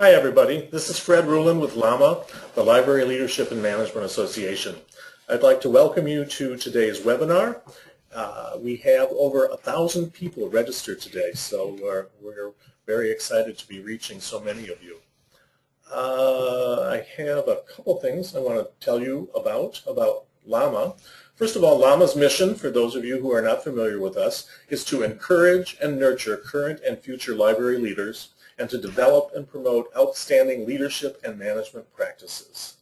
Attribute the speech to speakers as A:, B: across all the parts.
A: Hi everybody, this is Fred Reuland with LAMA, the Library Leadership and Management Association. I'd like to welcome you to today's webinar. Uh, we have over a thousand people registered today, so we're, we're very excited to be reaching so many of you. Uh, I have a couple things I want to tell you about, about LAMA. First of all, LAMA's mission, for those of you who are not familiar with us, is to encourage and nurture current and future library leaders and to develop and promote outstanding leadership and management practices.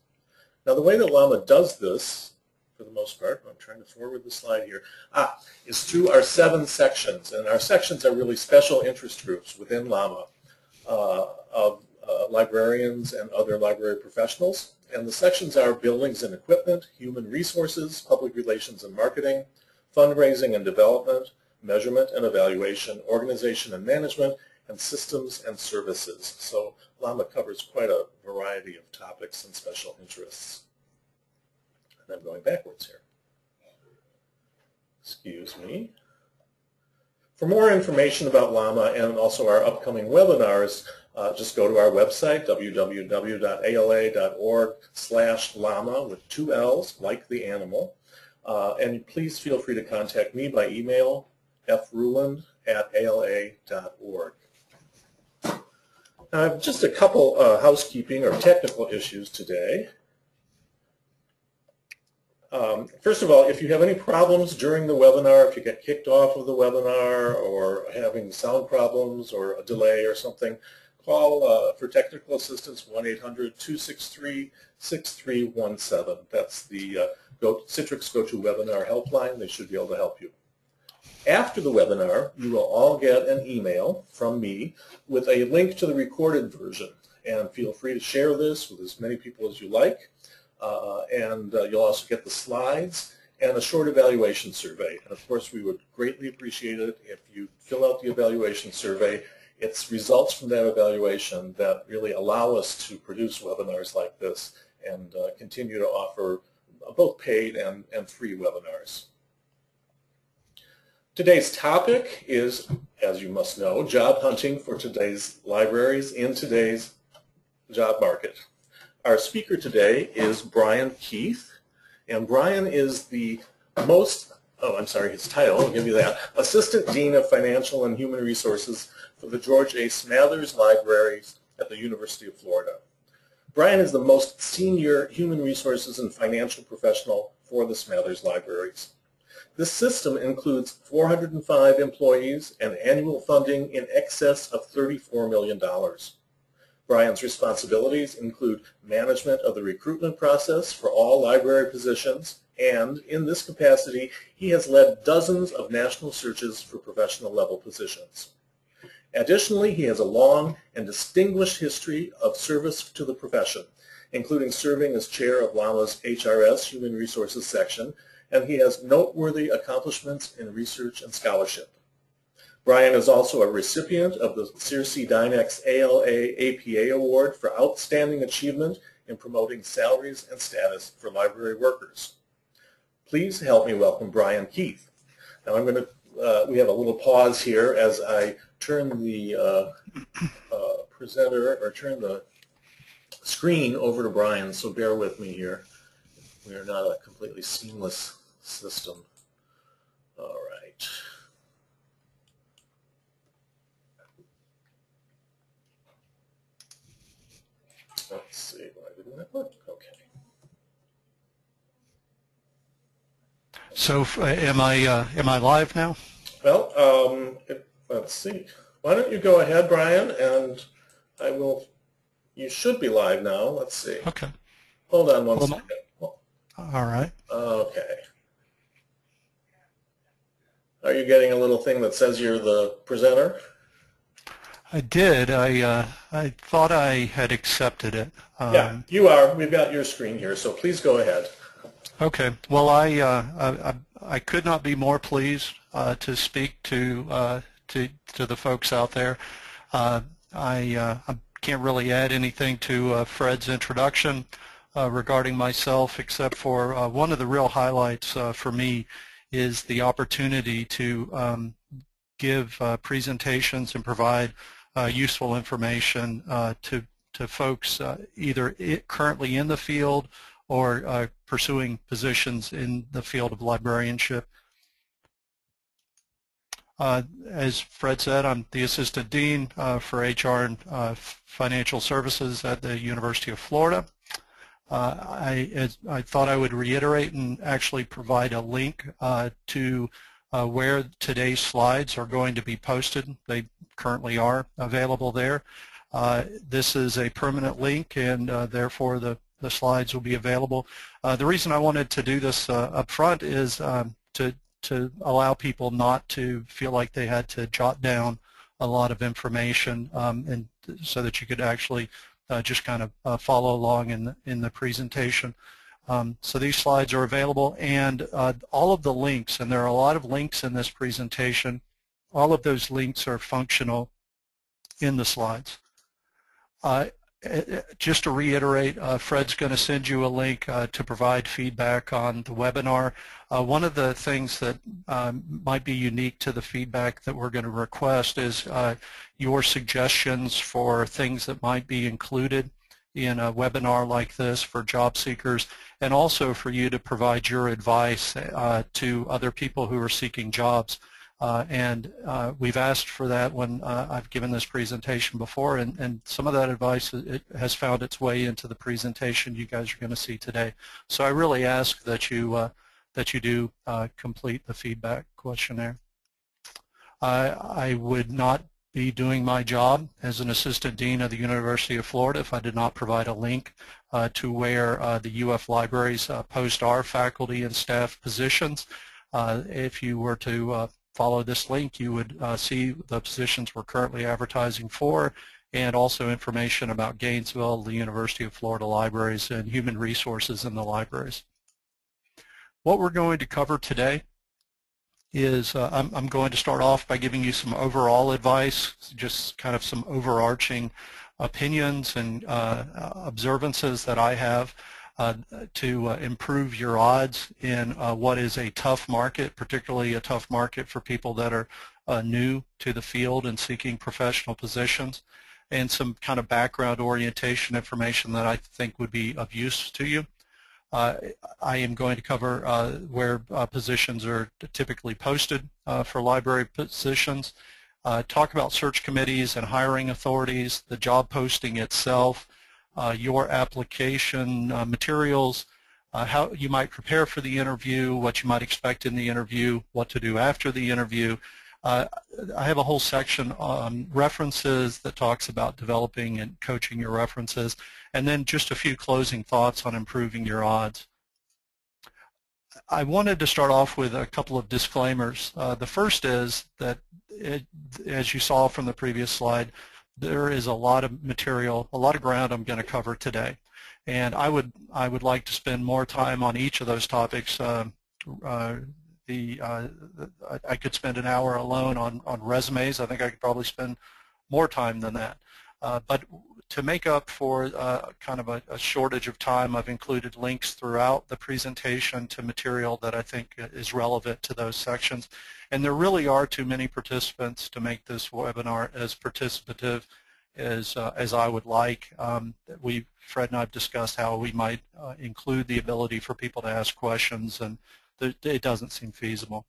A: Now the way that LAMA does this, for the most part, I'm trying to forward the slide here, ah, is through our seven sections. And our sections are really special interest groups within LAMA uh, of uh, librarians and other library professionals. And the sections are buildings and equipment, human resources, public relations and marketing, fundraising and development, measurement and evaluation, organization and management, and systems and services. So LAMA covers quite a variety of topics and special interests. And I'm going backwards here. Excuse me. For more information about LAMA and also our upcoming webinars, uh, just go to our website, www.ala.org slash LAMA with two L's, like the animal. Uh, and please feel free to contact me by email, fruland at ala.org. Have just a couple uh, housekeeping or technical issues today. Um, first of all, if you have any problems during the webinar, if you get kicked off of the webinar or having sound problems or a delay or something, call uh, for technical assistance 1-800-263-6317. That's the uh, Citrix GoToWebinar helpline. They should be able to help you. After the webinar, you will all get an email from me with a link to the recorded version. And feel free to share this with as many people as you like. Uh, and uh, you'll also get the slides and a short evaluation survey. And of course, we would greatly appreciate it if you fill out the evaluation survey. It's results from that evaluation that really allow us to produce webinars like this and uh, continue to offer both paid and, and free webinars. Today's topic is, as you must know, job hunting for today's libraries in today's job market. Our speaker today is Brian Keith, and Brian is the most, oh, I'm sorry, his title, I'll give you that, Assistant Dean of Financial and Human Resources for the George A. Smathers Libraries at the University of Florida. Brian is the most senior human resources and financial professional for the Smathers Libraries. This system includes 405 employees and annual funding in excess of $34 million. Brian's responsibilities include management of the recruitment process for all library positions, and in this capacity, he has led dozens of national searches for professional level positions. Additionally, he has a long and distinguished history of service to the profession, including serving as chair of LAMA's HRS Human Resources section and he has noteworthy accomplishments in research and scholarship. Brian is also a recipient of the SirsiDynix ALA APA Award for Outstanding Achievement in Promoting Salaries and Status for Library Workers. Please help me welcome Brian Keith. Now I'm going to, uh, we have a little pause here as I turn the uh, uh, presenter or turn the screen over to Brian, so bear with me here. We are not a completely seamless system. All right. Let's see. Why didn't that work? Okay.
B: So, uh, am I uh, am I live now?
A: Well, um, it, let's see. Why don't you go ahead, Brian, and I will. You should be live now. Let's see.
B: Okay.
A: Hold on one well, second.
B: All right.
A: Okay. Are you getting a little thing that says you're the presenter?
B: I did. I uh, I thought I had accepted it.
A: Um, yeah, you are. We've got your screen here, so please go ahead.
B: Okay. Well, I uh, I, I could not be more pleased uh, to speak to uh, to to the folks out there. Uh, I uh, I can't really add anything to Fred's introduction uh, regarding myself, except for uh, one of the real highlights uh, for me is the opportunity to um, give uh, presentations and provide uh, useful information uh, to to folks uh, either currently in the field or uh, pursuing positions in the field of librarianship. Uh, as Fred said, I'm the Assistant Dean uh, for HR and uh, Financial Services at the University of Florida. Uh, I, I thought I would reiterate and actually provide a link uh, to uh, where today's slides are going to be posted. They currently are available there. this is a permanent link and therefore the, the slides will be available. the reason I wanted to do this up front is um, to to allow people not to feel like they had to jot down a lot of information um, and so that you could actually uh, just kind of uh, follow along in the, in the presentation. Um, so these slides are available and uh, all of the links, and there are a lot of links in this presentation, all of those links are functional in the slides. Just to reiterate, uh, Fred's going to send you a link uh, to provide feedback on the webinar. Uh, one of the things that um, might be unique to the feedback that we're going to request is uh, your suggestions for things that might be included in a webinar like this for job seekers and also for you to provide your advice uh, to other people who are seeking jobs. Uh, and uh, we've asked for that when uh, I've given this presentation before, and, and some of that advice has found its way into the presentation you guys are going to see today. So I really ask that you uh, that you do uh, complete the feedback questionnaire. I, would not be doing my job as an assistant dean of the University of Florida if I did not provide a link uh, to where the UF libraries post our faculty and staff positions. if you were to follow this link, you would uh, see the positions we're currently advertising for and also information about Gainesville, the University of Florida Libraries, and human resources in the libraries. What we're going to cover today is uh, I'm, I'm, going to start off by giving you some overall advice, just kind of some overarching opinions and uh, observances that I have uh, to uh, improve your odds in uh, what is a tough market, particularly a tough market for people that are new to the field and seeking professional positions, and some kind of background orientation information that I think would be of use to you. Uh, I am going to cover uh, where uh, positions are typically posted for library positions, talk about search committees and hiring authorities, the job posting itself, uh, your application uh, materials, uh, how you might prepare for the interview, what you might expect in the interview, what to do after the interview. Uh, I have a whole section on references that talks about developing and coaching your references, and then just a few closing thoughts on improving your odds. I wanted to start off with a couple of disclaimers. Uh, the first is that, it, as you saw from the previous slide, there is a lot of material, a lot of ground I'm going to cover today. And I would I would like to spend more time on each of those topics. Uh, uh, the uh, I could spend an hour alone on on resumes. I think I could probably spend more time than that. Uh, but to make up for uh, kind of a, a, shortage of time, I've included links throughout the presentation to material that I think is relevant to those sections. And there really are too many participants to make this webinar as participative as, uh, as I would like. Um, we, Fred and I have discussed how we might uh, include the ability for people to ask questions, and it doesn't seem feasible.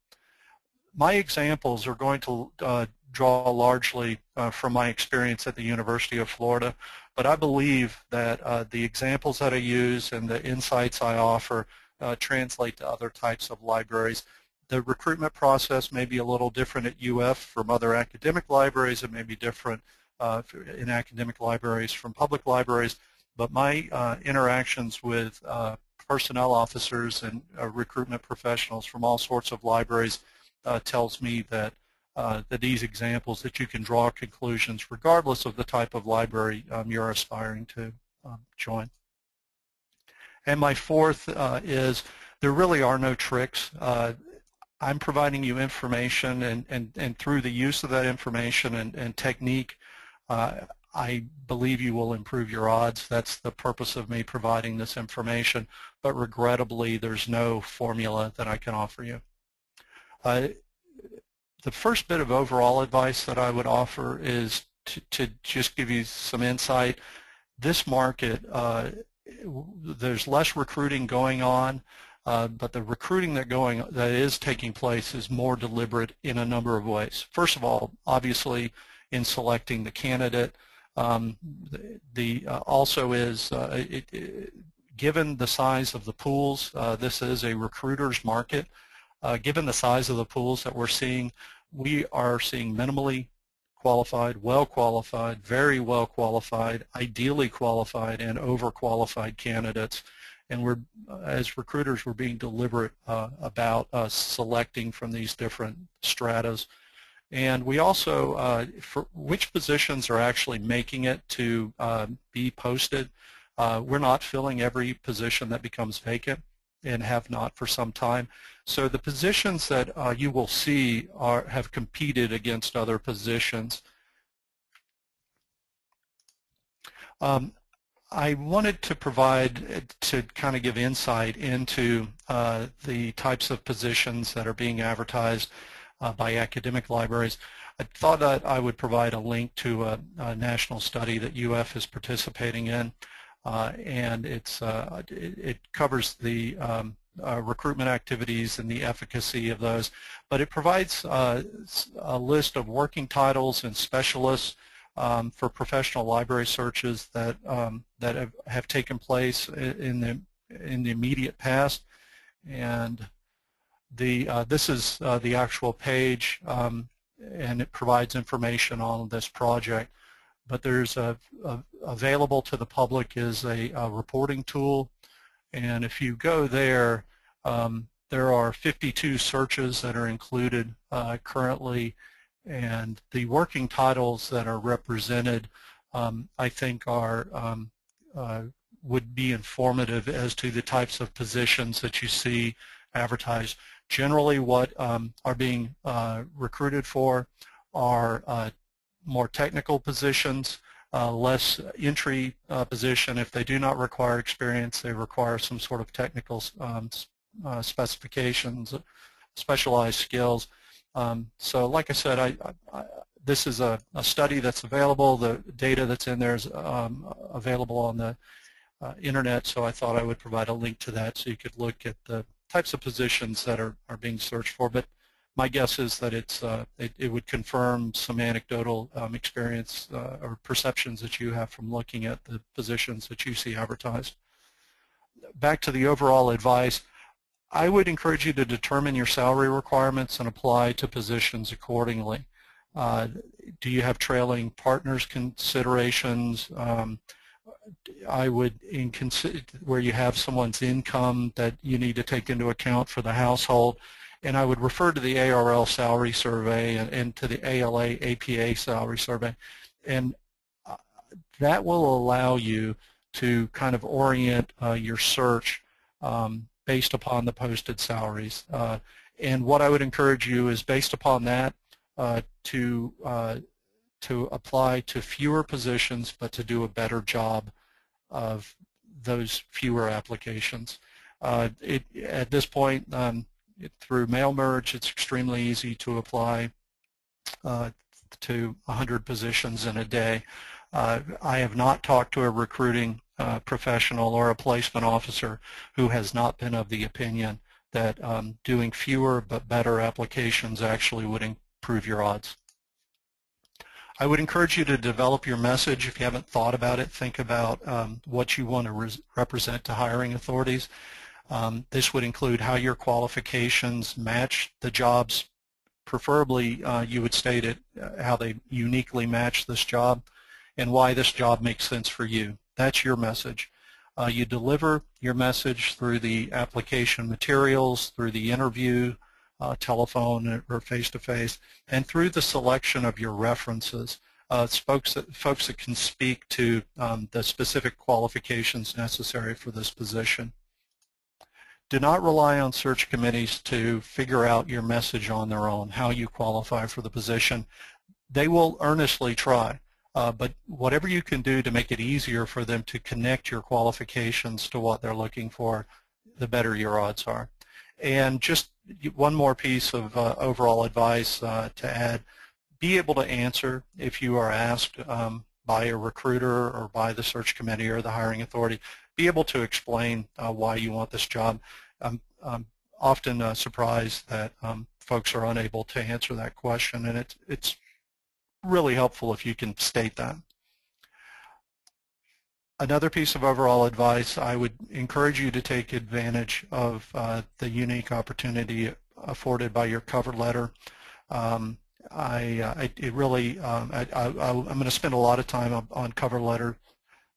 B: My examples are going to uh, draw largely uh, from my experience at the University of Florida, but I believe that uh, the examples that I use and the insights I offer uh, translate to other types of libraries. The recruitment process may be a little different at UF from other academic libraries. It may be different uh, in academic libraries from public libraries, but my uh, interactions with uh, personnel officers and recruitment professionals from all sorts of libraries tells me that uh, that these examples that you can draw conclusions regardless of the type of library um, you're aspiring to um, join. And my fourth uh, is there really are no tricks. Uh, I'm providing you information and, and, and through the use of that information and, and technique, uh, I believe you will improve your odds. That's the purpose of me providing this information. But regrettably, there's no formula that I can offer you. Uh, the first bit of overall advice that I would offer is to, to just give you some insight. this market, uh, there's less recruiting going on, uh, but the recruiting that going that is taking place is more deliberate in a number of ways. First of all, obviously, in selecting the candidate, um, the, the uh, also is uh, it, it, given the size of the pools, uh, this is a recruiter's market. Uh, given the size of the pools that we're seeing, we are seeing minimally qualified, well qualified, very well qualified, ideally qualified, and overqualified candidates. And we're, as recruiters, we're being deliberate uh, about uh, selecting from these different stratas. And we also, uh, for which positions are actually making it to uh, be posted, uh, we're not filling every position that becomes vacant and have not for some time. So the positions that uh, you will see are, have competed against other positions. Um, I wanted to provide, to kind of give insight into uh, the types of positions that are being advertised uh, by academic libraries. I thought that I would provide a link to a, a national study that UF is participating in. Uh, and it's uh, it, it, covers the um, uh, recruitment activities and the efficacy of those. But it provides uh, a list of working titles and specialists um, for professional library searches that um, that have, have taken place in the in the immediate past. And the uh, this is uh, the actual page, um, and it provides information on this project but there's a, a, available to the public is a, a, reporting tool and if you go there um, there are 52 searches that are included uh, currently and the working titles that are represented um, I think are um, uh, would be informative as to the types of positions that you see advertised. Generally what um, are being uh, recruited for are uh, more technical positions, uh, less entry uh, position. If they do not require experience, they require some sort of technical um, uh, specifications, specialized skills. Um, so like I said, I, I, this is a, a, study that's available. The data that's in there is um, available on the uh, internet, so I thought I would provide a link to that so you could look at the types of positions that are, are being searched for. But my guess is that it's uh, it, it, would confirm some anecdotal um, experience uh, or perceptions that you have from looking at the positions that you see advertised. Back to the overall advice, I would encourage you to determine your salary requirements and apply to positions accordingly. Uh, do you have trailing partners considerations? Um, I would, in where you have someone's income that you need to take into account for the household, and I would refer to the ARL salary survey and, and to the ALA APA salary survey. And uh, that will allow you to kind of orient uh, your search um, based upon the posted salaries. Uh, and what I would encourage you is based upon that uh, to uh, to apply to fewer positions but to do a better job of those fewer applications. Uh, it, at this point, um, through mail merge, it's extremely easy to apply uh, to 100 positions in a day. I have not talked to a recruiting uh, professional or a placement officer who has not been of the opinion that um, doing fewer but better applications actually would improve your odds. I would encourage you to develop your message. If you haven't thought about it, think about um, what you want to represent to hiring authorities. Um, this would include how your qualifications match the jobs. Preferably, uh, you would state it, uh, how they uniquely match this job and why this job makes sense for you. That's your message. Uh, you deliver your message through the application materials, through the interview, uh, telephone or face-to-face, -face, and through the selection of your references. Uh, it's folks that, folks that can speak to um, the specific qualifications necessary for this position do not rely on search committees to figure out your message on their own, how you qualify for the position. They will earnestly try, uh, but whatever you can do to make it easier for them to connect your qualifications to what they're looking for, the better your odds are. And just one more piece of uh, overall advice uh, to add, be able to answer if you are asked um, by a recruiter or by the search committee or the hiring authority, be able to explain uh, why you want this job. I'm, I'm often uh, surprised that um, folks are unable to answer that question, and it's, it's really helpful if you can state that. Another piece of overall advice, I would encourage you to take advantage of uh, the unique opportunity afforded by your cover letter. Um, I, uh, I, it really, um, I, am going to spend a lot of time on, on cover letter,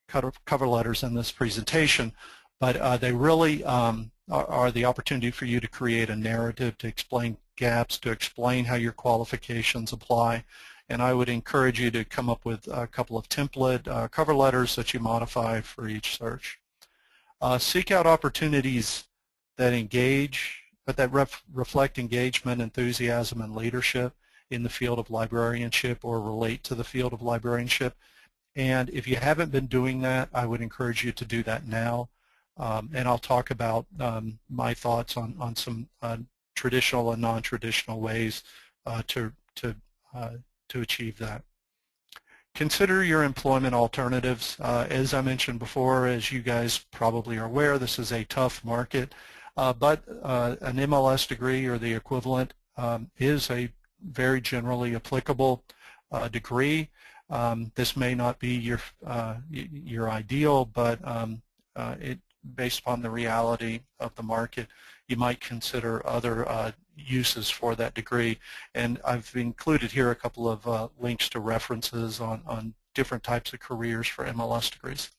B: cover, cover, letters in this presentation, but uh, they really um, are, are, the opportunity for you to create a narrative, to explain gaps, to explain how your qualifications apply, and I would encourage you to come up with a couple of template uh, cover letters that you modify for each search. Uh, seek out opportunities that engage, but that ref reflect engagement, enthusiasm, and leadership in the field of librarianship or relate to the field of librarianship. And if you haven't been doing that, I would encourage you to do that now. Um, and I'll talk about um, my thoughts on, on some uh, traditional and non-traditional ways uh, to, to uh, to achieve that. Consider your employment alternatives. Uh, as I mentioned before, as you guys probably are aware, this is a tough market, uh, but uh, an MLS degree or the equivalent um, is a very generally applicable uh, degree. Um, this may not be your uh, your ideal, but um, uh, it based upon the reality of the market, you might consider other uses for that degree. And I've included here a couple of uh, links to references on, on different types of careers for MLS degrees.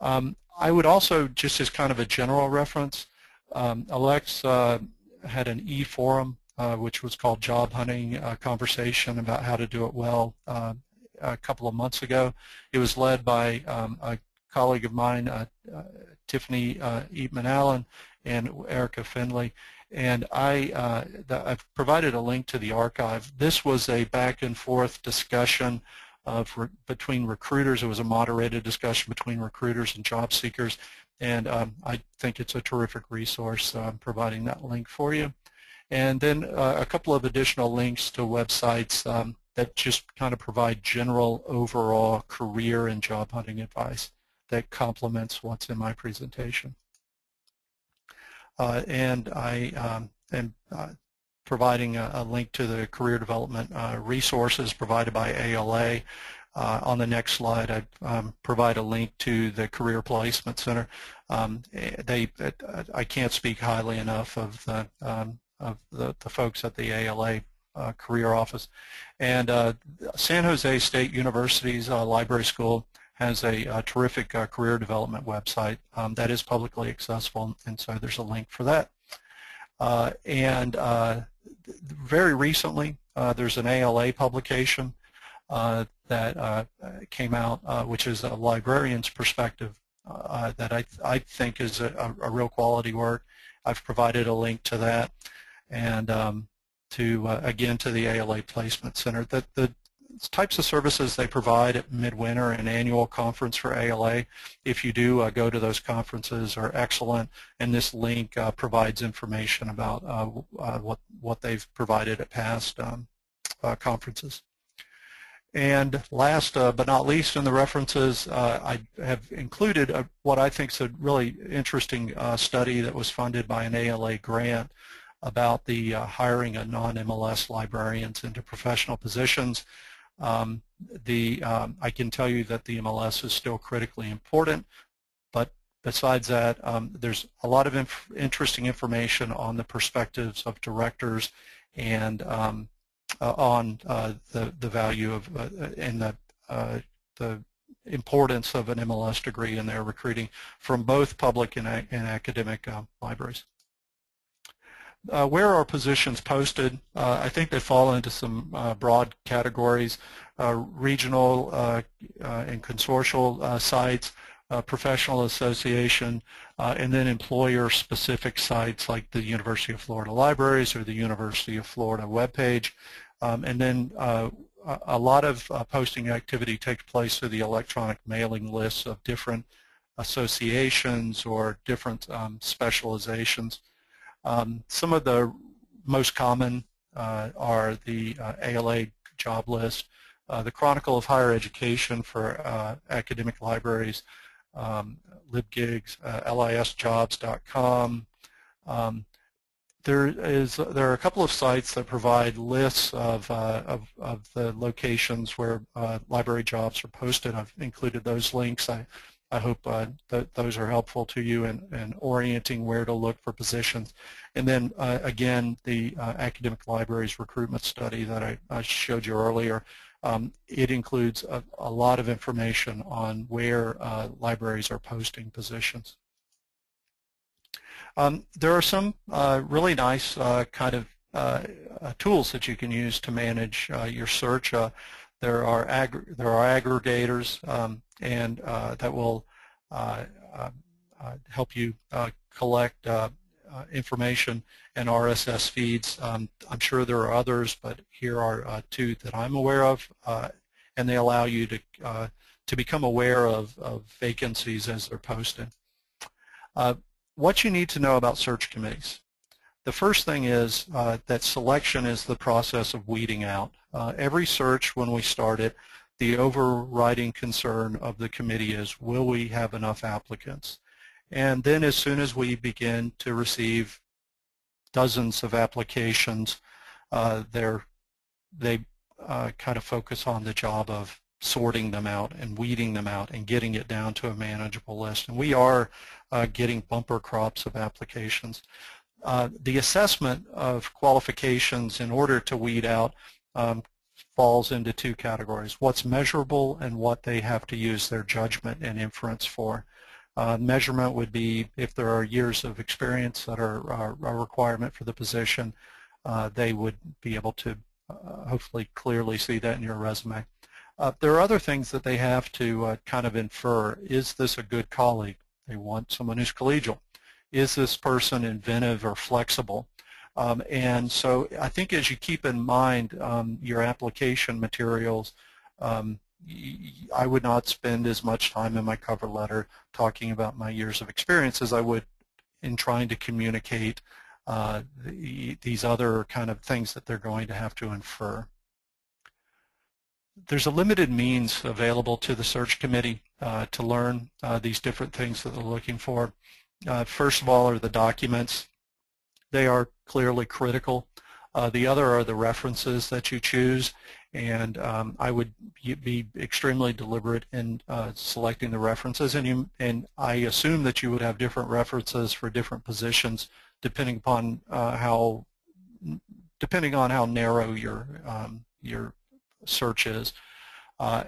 B: Um, I would also, just as kind of a general reference, um, ALCTS uh, had an e-forum uh, which was called Job Hunting uh, Conversation about how to do it well uh, a couple of months ago. It was led by um, a colleague of mine, uh, uh, Tiffany uh, Eatman Allen and Erica Finley. And I, the, I've provided a link to the archive. This was a back and forth discussion of re between recruiters. It was a moderated discussion between recruiters and job seekers. And um, I think it's a terrific resource. I'm providing that link for you. And then uh, a couple of additional links to websites um, that just kind of provide general overall career and job hunting advice that complements what's in my presentation. Uh, and I um, am uh, providing a, a, link to the career development uh, resources provided by ALA. Uh, on the next slide, I um, provide a link to the Career Placement Center. Um, they, I can't speak highly enough of the, um, of the, the folks at the ALA uh, career office. And uh, San Jose State University's uh, library school has a, a terrific uh, career development website um, that is publicly accessible, and so there's a link for that. Uh, and uh, very recently, uh, there's an ALA publication uh, that uh, came out, which is a librarian's perspective that I, I think is a, a, real quality work. I've provided a link to that, and um, to again to the ALA Placement Center. The, the types of services they provide at Midwinter, an annual conference for ALA. If you do uh, go to those conferences are excellent, and this link uh, provides information about uh, uh what, what they've provided at past um, uh, conferences. And last uh, but not least in the references, I have included a, what I think is a really interesting study that was funded by an ALA grant about the hiring of non-MLS librarians into professional positions. Um, the um, I can tell you that the MLS is still critically important, but besides that, um, there's a lot of inf interesting information on the perspectives of directors and um, uh, on uh, the the value of uh, and the uh, the importance of an MLS degree in their recruiting from both public and, and academic uh, libraries. Uh, where are positions posted? Uh, I think they fall into some uh, broad categories, uh, regional uh, uh, and consortial sites, professional association, and then employer-specific sites like the University of Florida Libraries or the University of Florida webpage. Um, and then a lot of posting activity takes place through the electronic mailing lists of different associations or different um, specializations. Um, some of the most common uh, are the uh, ALA job list, uh, the Chronicle of Higher Education for uh, academic libraries, um, LibGigs, uh, lisjobs.com. Um, there is there are a couple of sites that provide lists of uh, of, of, the locations where library jobs are posted. I've included those links. I I hope uh, that those are helpful to you in, in orienting where to look for positions. And then uh, again, the uh, academic libraries recruitment study that I, I showed you earlier, um, it includes a, a, lot of information on where uh, libraries are posting positions. Um, there are some uh, really nice uh, kind of tools that you can use to manage your search. There are there are aggregators um, and uh, that will uh, uh, help you collect information and RSS feeds. Um, I'm sure there are others, but here are two that I'm aware of, and they allow you to to become aware of, of vacancies as they're posted. Uh, what you need to know about search committees. The first thing is uh, that selection is the process of weeding out. Uh, every search when we start it the overriding concern of the committee is will we have enough applicants? And then as soon as we begin to receive dozens of applications, uh, they uh, kind of focus on the job of sorting them out and weeding them out and getting it down to a manageable list. And we are uh, getting bumper crops of applications. Uh, the assessment of qualifications in order to weed out um, falls into two categories, what's measurable and what they have to use their judgment and inference for. Uh, measurement would be if there are years of experience that are, are a requirement for the position, uh, they would be able to uh, hopefully clearly see that in your resume. Uh, there are other things that they have to uh, kind of infer. Is this a good colleague? They want someone who's collegial. Is this person inventive or flexible? Um, and so I think as you keep in mind um, your application materials, um, I would not spend as much time in my cover letter talking about my years of experience as I would in trying to communicate uh, the, these other kind of things that they're going to have to infer. There's a limited means available to the search committee uh, to learn uh, these different things that they're looking for. Uh, first of all are the documents they are clearly critical. Uh, the other are the references that you choose, and um, I would be extremely deliberate in uh, selecting the references, and, you, and I assume that you would have different references for different positions depending upon uh, how depending on how narrow your um, your search is. Uh,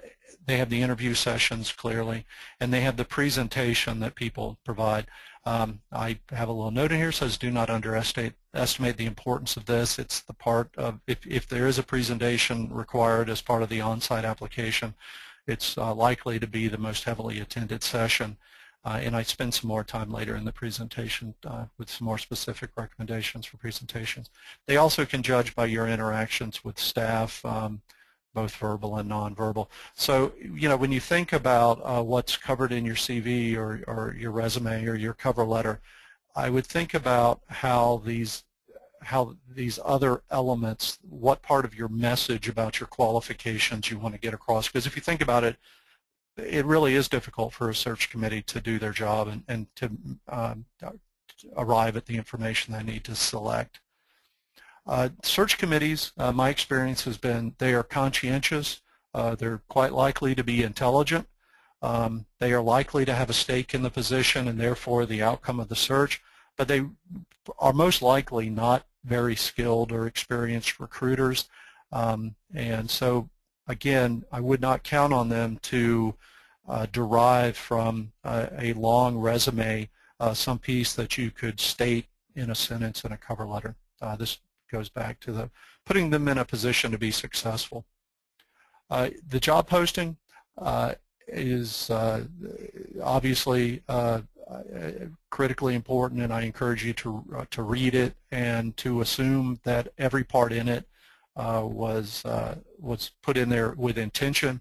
B: they have the interview sessions clearly, and they have the presentation that people provide. Um, I have a little note in here says do not underestimate estimate the importance of this. It's the part of, if, if there is a presentation required as part of the on-site application, it's uh, likely to be the most heavily attended session. Uh, and I spend some more time later in the presentation uh, with some more specific recommendations for presentations. They also can judge by your interactions with staff, um, both verbal and nonverbal. So, you know, when you think about uh, what's covered in your CV or, or your resume or your cover letter, I would think about how these how these other elements, what part of your message about your qualifications you want to get across. Because if you think about it, it really is difficult for a search committee to do their job and, and to um, arrive at the information they need to select. Uh, search committees, uh, my experience has been they are conscientious. Uh, they're quite likely to be intelligent. Um, they are likely to have a stake in the position and therefore the outcome of the search, but they are most likely not very skilled or experienced recruiters. Um, and so, again, I would not count on them to uh, derive from a long resume uh, some piece that you could state in a sentence in a cover letter. Uh, this goes back to the putting them in a position to be successful. Uh, the job posting uh, is uh, obviously uh, critically important, and I encourage you to uh, to read it and to assume that every part in it uh, was was put in there with intention.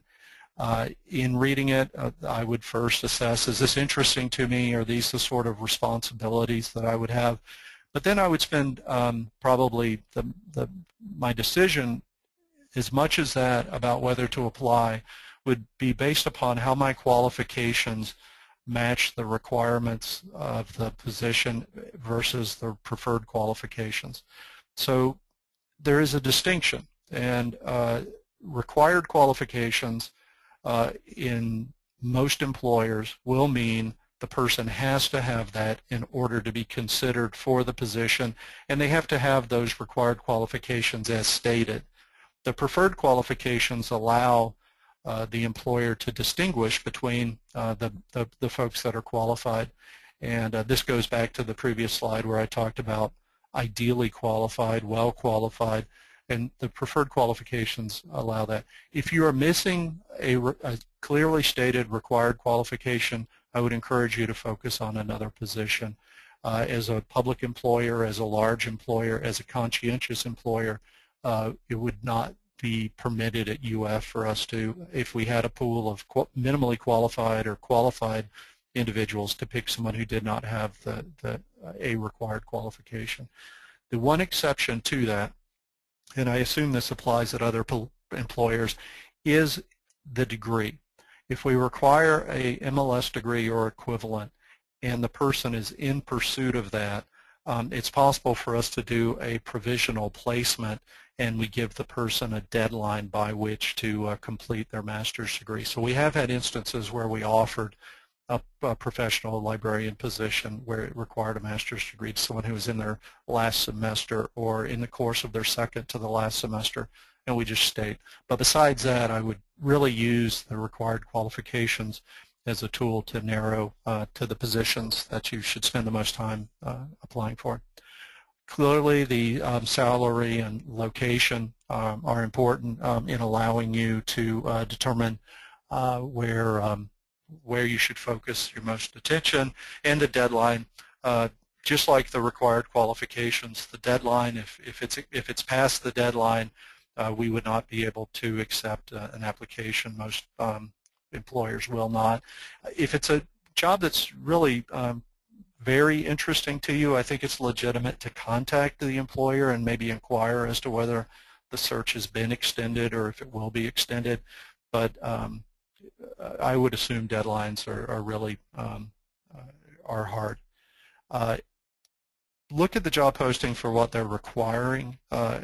B: in reading it, I would first assess: Is this interesting to me? Are these the sort of responsibilities that I would have? But then I would spend um, probably the, the, my decision as much as that about whether to apply would be based upon how my qualifications match the requirements of the position versus the preferred qualifications. So there is a distinction, and uh, required qualifications uh, in most employers will mean the person has to have that in order to be considered for the position, and they have to have those required qualifications as stated. The preferred qualifications allow uh, the employer to distinguish between uh, the, the, the, folks that are qualified. And uh, this goes back to the previous slide where I talked about ideally qualified, well qualified, and the preferred qualifications allow that. If you are missing a, a clearly stated required qualification, I would encourage you to focus on another position. Uh, as a public employer, as a large employer, as a conscientious employer, uh, it would not be permitted at UF for us to, if we had a pool of qu minimally qualified or qualified individuals, to pick someone who did not have the, the uh, a required qualification. The one exception to that, and I assume this applies at other employers, is the degree. If we require a MLS degree or equivalent and the person is in pursuit of that, um, it's possible for us to do a provisional placement and we give the person a deadline by which to uh, complete their master's degree. So we have had instances where we offered a, a, professional librarian position where it required a master's degree to someone who was in their last semester or in the course of their second to the last semester, and we just state. But besides that, I would really use the required qualifications as a tool to narrow uh, to the positions that you should spend the most time uh, applying for. Clearly, the um, salary and location um, are important um, in allowing you to uh, determine uh, where um, where you should focus your most attention, and the deadline. Uh, just like the required qualifications, the deadline, if, if it's if it's past the deadline, uh, we would not be able to accept uh, an application. Most um, employers will not. If it's a job that's really um, very interesting to you, I think it's legitimate to contact the employer and maybe inquire as to whether the search has been extended or if it will be extended. But um, I would assume deadlines are, are really um, uh, are hard. Uh, look at the job posting for what they're requiring uh,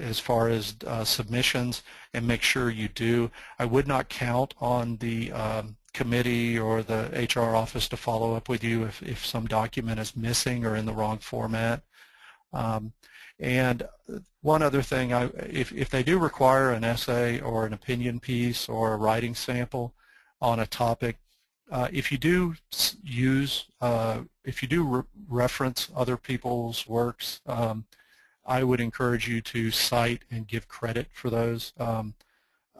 B: as far as uh, submissions and make sure you do. I would not count on the um, committee or the HR office to follow up with you if, if some document is missing or in the wrong format. Um, and one other thing, I, if, if they do require an essay or an opinion piece or a writing sample on a topic, uh, if you do use, uh, if you do re reference other people's works, um, I would encourage you to cite and give credit for those. Um,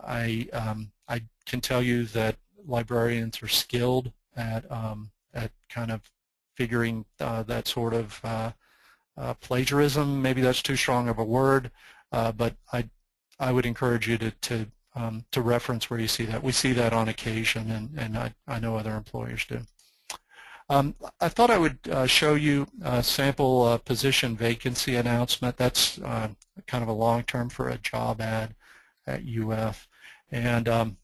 B: I, um, I can tell you that librarians are skilled at um, at kind of figuring uh, that sort of uh, uh, plagiarism. Maybe that's too strong of a word, uh, but I I would encourage you to to um, to reference where you see that. We see that on occasion, and and I I know other employers do. Um, I thought I would uh, show you a sample uh, position vacancy announcement. That's kind of a long term for a job ad at UF. And um,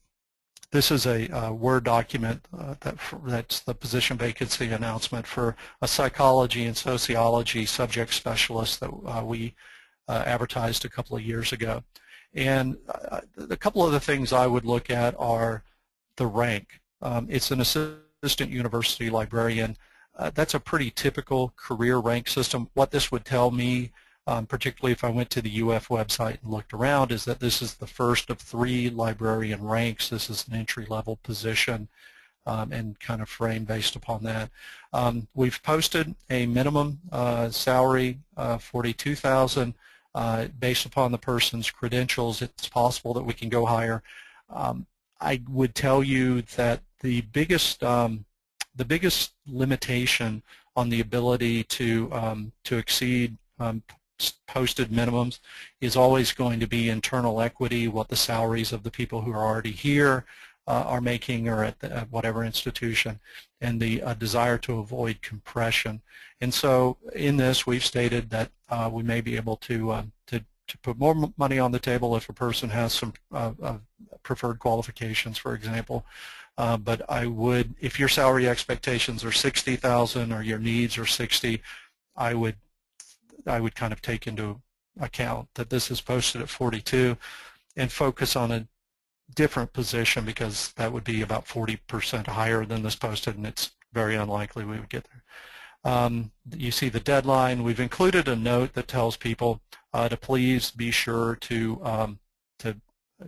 B: this is a, a Word document uh, that that's the position vacancy announcement for a psychology and sociology subject specialist that uh, we uh, advertised a couple of years ago. And uh, a couple of the things I would look at are the rank. Um, it's an assistant university librarian. Uh, that's a pretty typical career rank system. What this would tell me um, particularly if I went to the UF website and looked around, is that this is the first of three librarian ranks. This is an entry-level position um, and kind of frame based upon that. Um, we've posted a minimum uh, salary, uh, 42000 uh, based upon the person's credentials. It's possible that we can go higher. Um, I would tell you that the biggest um, the biggest limitation on the ability to um, to exceed um, posted minimums is always going to be internal equity, what the salaries of the people who are already here uh, are making or at, the, at, whatever institution, and the uh, desire to avoid compression. And so in this, we've stated that uh, we may be able to, um, to to put more money on the table if a person has some uh, uh, preferred qualifications, for example. Uh, but I would, if your salary expectations are 60,000 or your needs are 60, I would, I would kind of take into account that this is posted at 42 and focus on a different position because that would be about 40% higher than this posted and it's very unlikely we would get there. Um, you see the deadline. We've included a note that tells people uh, to please be sure to um, to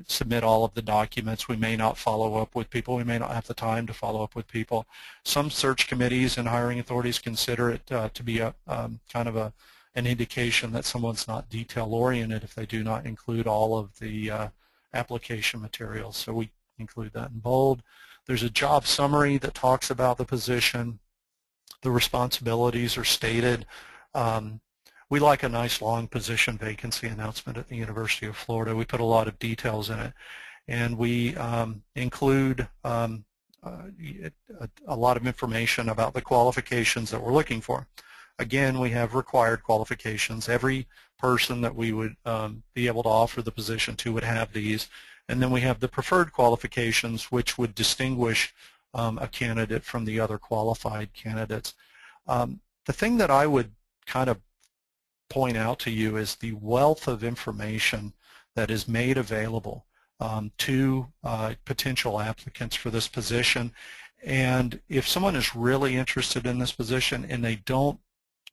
B: submit all of the documents. We may not follow up with people. We may not have the time to follow up with people. Some search committees and hiring authorities consider it uh, to be a um, kind of a an indication that someone's not detail oriented if they do not include all of the uh, application materials. So we include that in bold. There's a job summary that talks about the position. The responsibilities are stated. Um, we like a nice long position vacancy announcement at the University of Florida. We put a lot of details in it. And we um, include um, uh, a, a, lot of information about the qualifications that we're looking for. Again, we have required qualifications. Every person that we would um, be able to offer the position to would have these. And then we have the preferred qualifications, which would distinguish um, a candidate from the other qualified candidates. Um, the thing that I would kind of point out to you is the wealth of information that is made available um, to uh, potential applicants for this position. And if someone is really interested in this position and they don't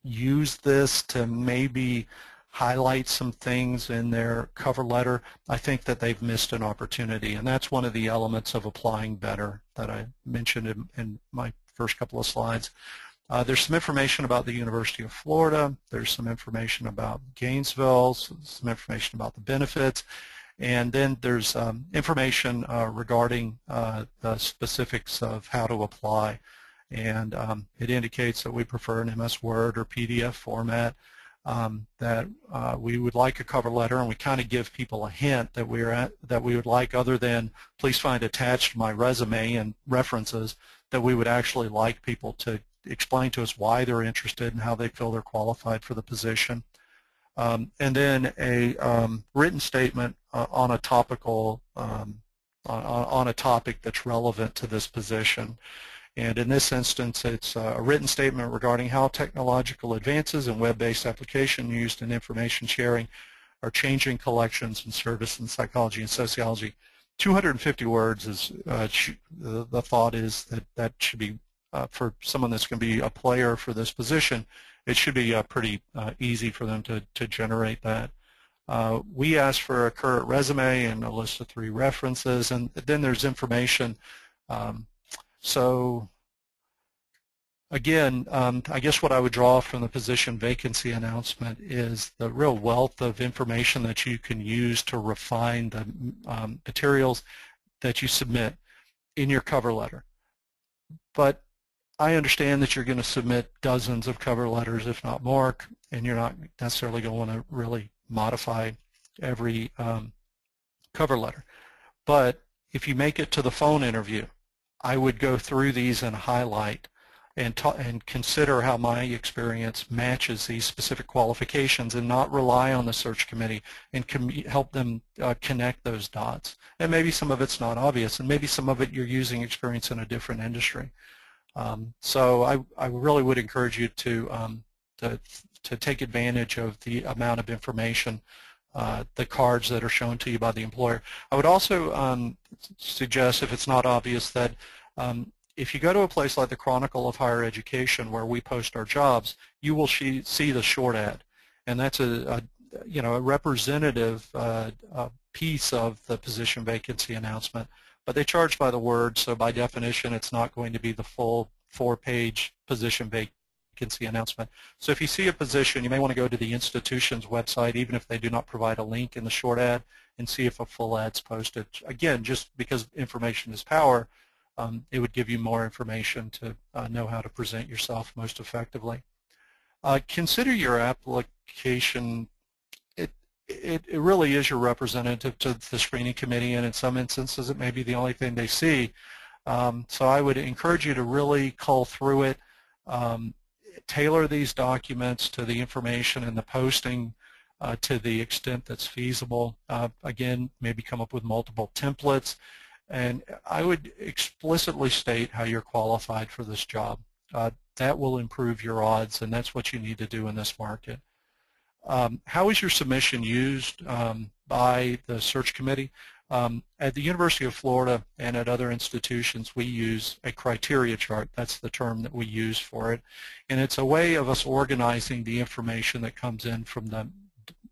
B: use this to maybe highlight some things in their cover letter, I think that they've missed an opportunity. And that's one of the elements of applying better that I mentioned in, in my first couple of slides. Uh, there's some information about the University of Florida. There's some information about Gainesville, some information about the benefits. And then there's um, information uh, regarding uh, the specifics of how to apply. And um, it indicates that we prefer an MS Word or PDF format, um, that uh, we would like a cover letter, and we kind of give people a hint that we're at, that we would like other than please find attached my resume and references, that we would actually like people to explain to us why they're interested and how they feel they're qualified for the position. Um, and then a um, written statement uh, on a topical um, on, on, a topic that's relevant to this position. And in this instance, it's a written statement regarding how technological advances in web-based application used in information sharing are changing collections and service in psychology and sociology. 250 words is uh, the thought is that that should be uh, for someone that's going to be a player for this position, it should be uh, pretty uh, easy for them to, to generate that. Uh, we ask for a current resume and a list of three references, and then there's information. Um, so again, um, I guess what I would draw from the position vacancy announcement is the real wealth of information that you can use to refine the um, materials that you submit in your cover letter. But I understand that you're going to submit dozens of cover letters, if not more, and you're not necessarily going to want to really modify every um, cover letter. But if you make it to the phone interview, I would go through these and highlight and, and consider how my experience matches these specific qualifications and not rely on the search committee and help them uh, connect those dots. And maybe some of it's not obvious, and maybe some of it you're using experience in a different industry. Um, so I, I really would encourage you to, um, to, to take advantage of the amount of information, uh, the cards that are shown to you by the employer. I would also um, suggest, if it's not obvious, that um, if you go to a place like the Chronicle of Higher Education where we post our jobs, you will see, see the short ad. And that's a, a you know, a representative uh, piece of the position vacancy announcement but they charge by the word, so by definition it's not going to be the full four-page position vacancy announcement. So if you see a position, you may want to go to the institution's website, even if they do not provide a link in the short ad, and see if a full ad's posted. Again, just because information is power, um, it would give you more information to uh, know how to present yourself most effectively. Uh, consider your application it, it really is your representative to the screening committee, and in some instances it may be the only thing they see. Um, so I would encourage you to really cull through it, um, tailor these documents to the information and the posting uh, to the extent that's feasible. Uh, again, maybe come up with multiple templates. And I would explicitly state how you're qualified for this job. Uh, that will improve your odds, and that's what you need to do in this market. Um, how is your submission used um, by the search committee? Um, at the University of Florida and at other institutions, we use a criteria chart. That's the term that we use for it. And it's a way of us organizing the information that comes in from the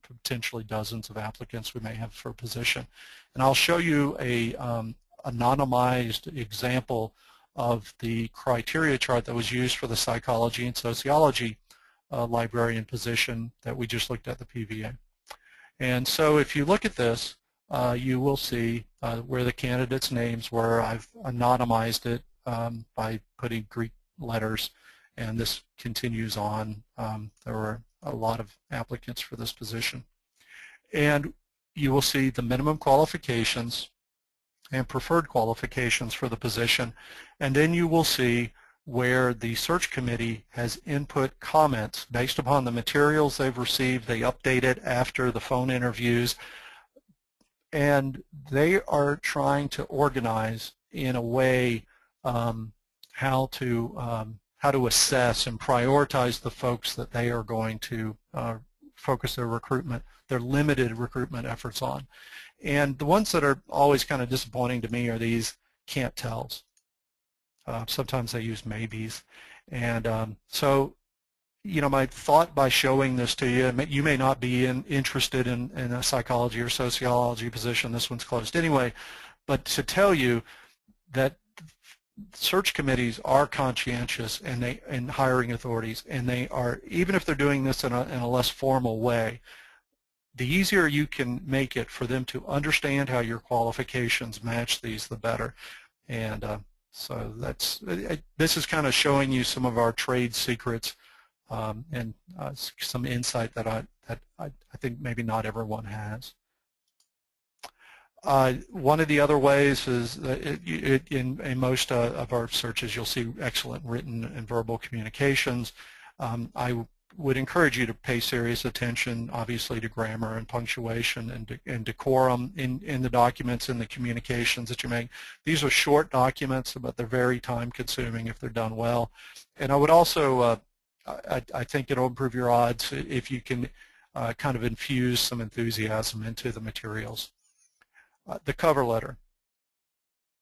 B: potentially dozens of applicants we may have for a position. And I'll show you a um, anonymized example of the criteria chart that was used for the psychology and sociology uh, librarian position that we just looked at the PVA. And so if you look at this, uh, you will see uh, where the candidates' names were. I've anonymized it um, by putting Greek letters, and this continues on. Um, there were a lot of applicants for this position. And you will see the minimum qualifications and preferred qualifications for the position, and then you will see where the search committee has input comments based upon the materials they've received. They update it after the phone interviews and they are trying to organize in a way um, how to um, how to assess and prioritize the folks that they are going to uh, focus their recruitment, their limited recruitment efforts on. And the ones that are always kind of disappointing to me are these can't tells. Uh, sometimes they use maybes. And um, so you know, my thought by showing this to you, you may not be in, interested in, in a psychology or sociology position. This one's closed anyway. But to tell you that search committees are conscientious and they in hiring authorities, and they are even if they're doing this in a, in a less formal way, the easier you can make it for them to understand how your qualifications match these, the better. And uh, so that's this is kind of showing you some of our trade secrets um, and uh, some insight that I that I, I, think maybe not everyone has. Uh, one of the other ways is it, it, in, in, most uh, of our searches you'll see excellent written and verbal communications. Um, I would encourage you to pay serious attention, obviously, to grammar and punctuation and, de and decorum in, in the documents and the communications that you make. These are short documents, but they're very time-consuming if they're done well. And I would also uh, I, I think it'll improve your odds if you can uh, kind of infuse some enthusiasm into the materials. Uh, the cover letter.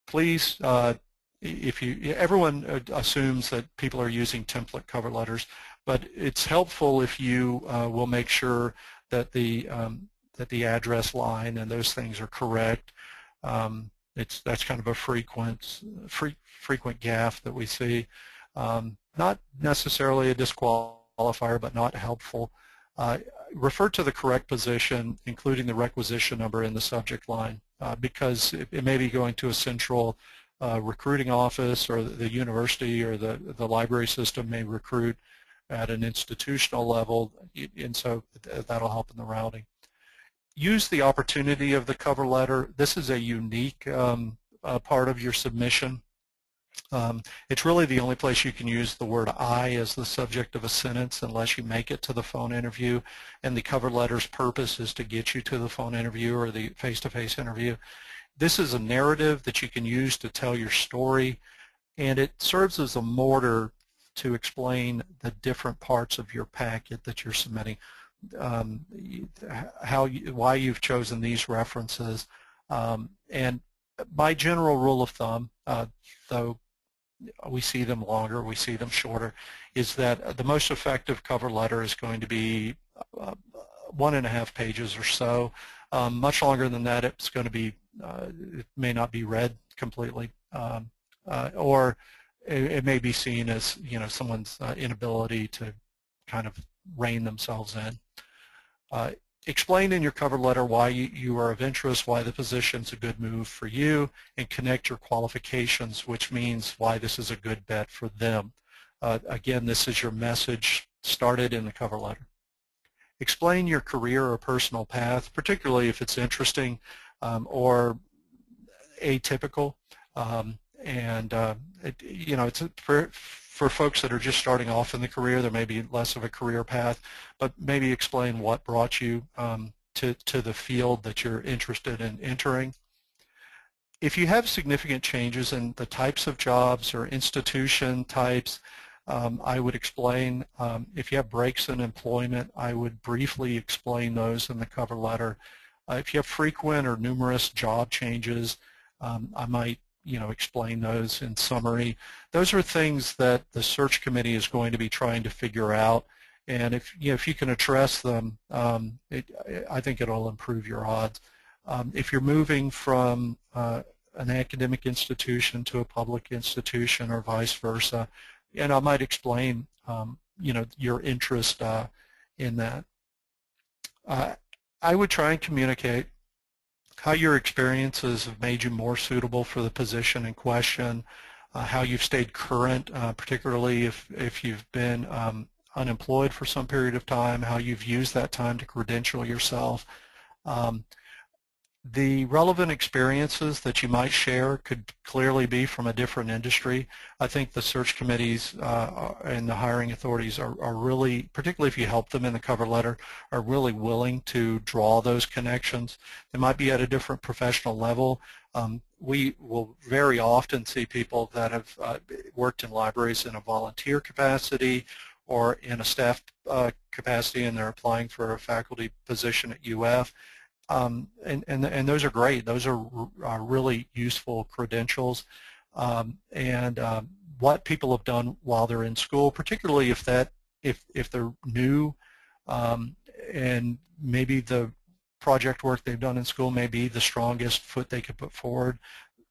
B: Please, uh, if you, everyone uh, assumes that people are using template cover letters, but it's helpful if you uh, will make sure that the um, that the address line and those things are correct. Um, it's that's kind of a frequent fre frequent gaffe that we see. Um, not necessarily a disqualifier, but not helpful. Uh, refer to the correct position, including the requisition number in the subject line, uh, because it, it, may be going to a central uh, recruiting office or the, the university or the, the library system may recruit at an institutional level, and so that'll help in the routing. Use the opportunity of the cover letter. This is a unique um, uh, part of your submission. Um, it's really the only place you can use the word I as the subject of a sentence unless you make it to the phone interview and the cover letter's purpose is to get you to the phone interview or the face-to-face -face interview. This is a narrative that you can use to tell your story and it serves as a mortar to explain the different parts of your packet that you're submitting, um, how you, why you've chosen these references. Um, and by general rule of thumb, uh, though we see them longer, we see them shorter, is that the most effective cover letter is going to be uh, one and a half pages or so. Um, much longer than that, it's going to be, uh, it may not be read completely, um, uh, or it, it, may be seen as, you know, someone's uh, inability to kind of rein themselves in. Uh, explain in your cover letter why you, you, are of interest, why the position's a good move for you, and connect your qualifications, which means why this is a good bet for them. Uh, again, this is your message started in the cover letter. Explain your career or personal path, particularly if it's interesting um, or atypical. Um, and uh, it, you know, it's for folks that are just starting off in the career, there may be less of a career path, but maybe explain what brought you um, to, to the field that you're interested in entering. If you have significant changes in the types of jobs or institution types, um, I would explain, um, if you have breaks in employment, I would briefly explain those in the cover letter. Uh, if you have frequent or numerous job changes, um, I might you know, explain those in summary. Those are things that the search committee is going to be trying to figure out. And if you, know, if you can address them, um, it, I think it'll improve your odds. Um, if you're moving from uh, an academic institution to a public institution or vice versa, and I might explain, um, you know, your interest uh, in that. Uh, I would try and communicate how your experiences have made you more suitable for the position in question, uh, how you've stayed current, uh, particularly if, if you've been um, unemployed for some period of time, how you've used that time to credential yourself. Um, the relevant experiences that you might share could clearly be from a different industry. I think the search committees uh, and the hiring authorities are, are, really, particularly if you help them in the cover letter, are really willing to draw those connections. They might be at a different professional level. Um, we will very often see people that have uh, worked in libraries in a volunteer capacity or in a staff uh, capacity and they're applying for a faculty position at UF um, and, and, and those are great. Those are, are really useful credentials. Um, and um, what people have done while they're in school, particularly if that if if they're new, um, and maybe the project work they've done in school may be the strongest foot they could put forward.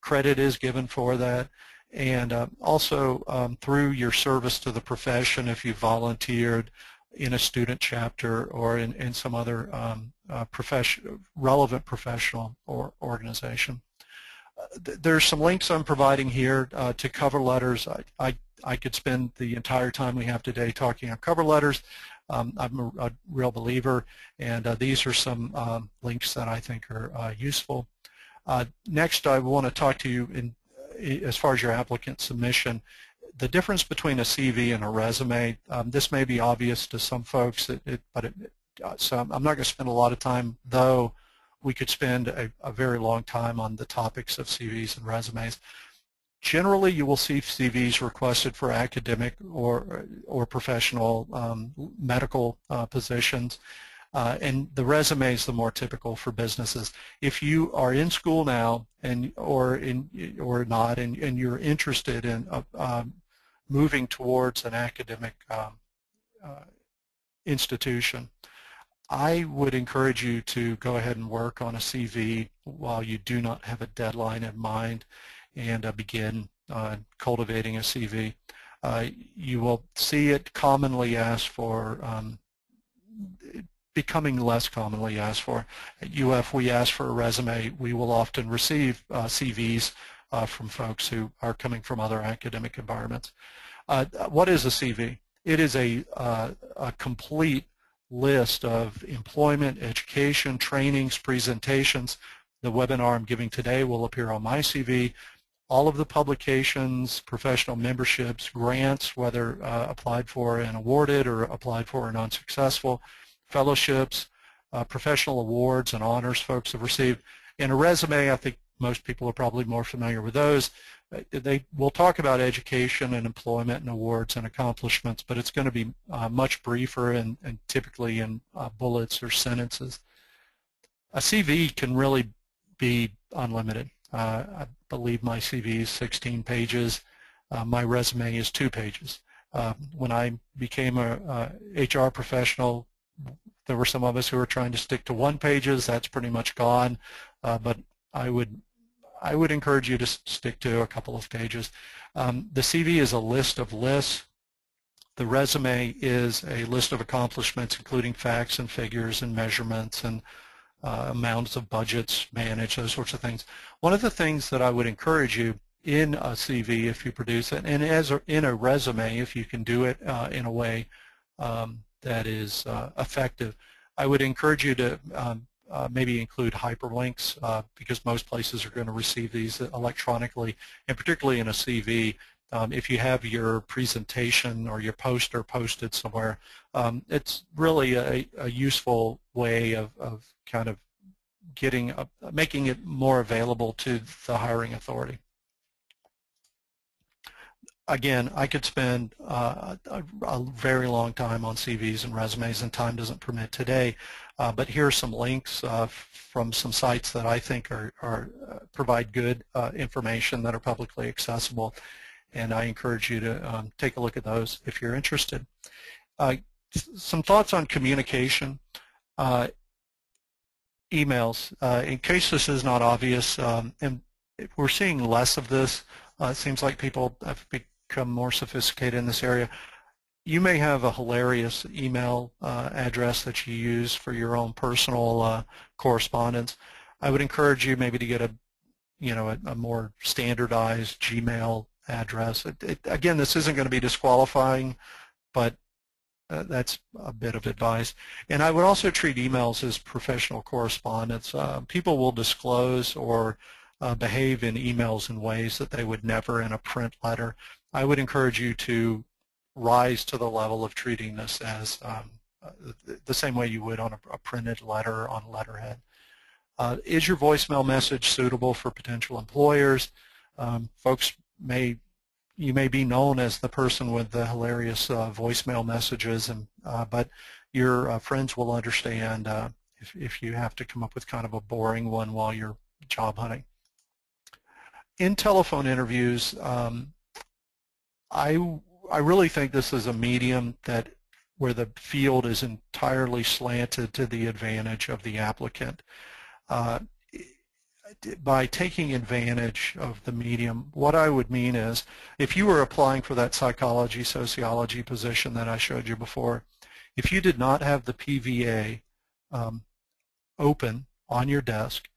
B: Credit is given for that. And uh, also through your service to the profession, if you volunteered, in a student chapter or in, in some other um, uh, profession, relevant professional or organization. Uh, th there's some links I'm providing here uh, to cover letters. I, I, I, could spend the entire time we have today talking on cover letters. Um, I'm a, a, real believer, and uh, these are some um, links that I think are uh, useful. Next, I want to talk to you in, as far as your applicant submission the difference between a CV and a resume, um, this may be obvious to some folks, it, it, but it, uh, so I'm not going to spend a lot of time, though we could spend a, a, very long time on the topics of CVs and resumes. Generally, you will see CVs requested for academic or, or professional um, medical uh, positions. Uh, and the resume is the more typical for businesses. If you are in school now and or in or not, and, and you're interested in uh, um, moving towards an academic um, uh, institution, I would encourage you to go ahead and work on a CV while you do not have a deadline in mind and uh, begin uh, cultivating a CV. Uh, you will see it commonly asked for, um, becoming less commonly asked for. At UF, we ask for a resume. We will often receive uh, CVs uh, from folks who are coming from other academic environments. Uh, what is a CV? It is a, uh, a complete list of employment, education, trainings, presentations. The webinar I'm giving today will appear on my CV. All of the publications, professional memberships, grants, whether uh, applied for and awarded or applied for and unsuccessful, fellowships, uh, professional awards and honors folks have received. And a resume, I think most people are probably more familiar with those. Uh, they will talk about education and employment and awards and accomplishments, but it's going to be uh, much briefer and, and typically in uh, bullets or sentences. A CV can really be unlimited. Uh, I believe my CV is 16 pages. Uh, my resume is two pages. Uh, when I became a, a HR professional, there were some of us who were trying to stick to one pages. That's pretty much gone. but I would I would encourage you to stick to a couple of pages. Um, the CV is a list of lists. The resume is a list of accomplishments, including facts and figures and measurements and uh, amounts of budgets managed, those sorts of things. One of the things that I would encourage you in a CV if you produce it, and as a, in a resume if you can do it uh, in a way um, that is uh, effective, I would encourage you to um, uh, maybe include hyperlinks uh, because most places are going to receive these electronically, and particularly in a CV, Um, if you have your presentation or your poster posted somewhere, um, it's really a, a useful way of, of kind of getting, a, making it more available to the hiring authority again, I could spend uh, a, a, very long time on CVs and resumes, and time doesn't permit today. Uh, but here are some links uh, from some sites that I think are, are uh, provide good uh, information that are publicly accessible, and I encourage you to um, take a look at those if you're interested. Uh, some thoughts on communication. emails. in case this is not obvious, um, and we're seeing less of this. Uh, it seems like people have become more sophisticated in this area. You may have a hilarious email uh, address that you use for your own personal uh, correspondence. I would encourage you maybe to get a, you know, a, a more standardized Gmail address. It, it, again, this isn't going to be disqualifying, but uh, that's a bit of advice. And I would also treat emails as professional correspondence. Uh, people will disclose or uh, behave in emails in ways that they would never in a print letter. I would encourage you to rise to the level of treating this as um, uh, the same way you would on a, printed letter on a letterhead. Uh, is your voicemail message suitable for potential employers? Um, folks may you may be known as the person with the hilarious uh, voicemail messages, and uh, but your uh, friends will understand uh, if, if you have to come up with kind of a boring one while you're job hunting. In telephone interviews, um, I, I really think this is a medium that where the field is entirely slanted to the advantage of the applicant. Uh, by taking advantage of the medium, what I would mean is if you were applying for that psychology, sociology position that I showed you before, if you did not have the PVA um, open on your desk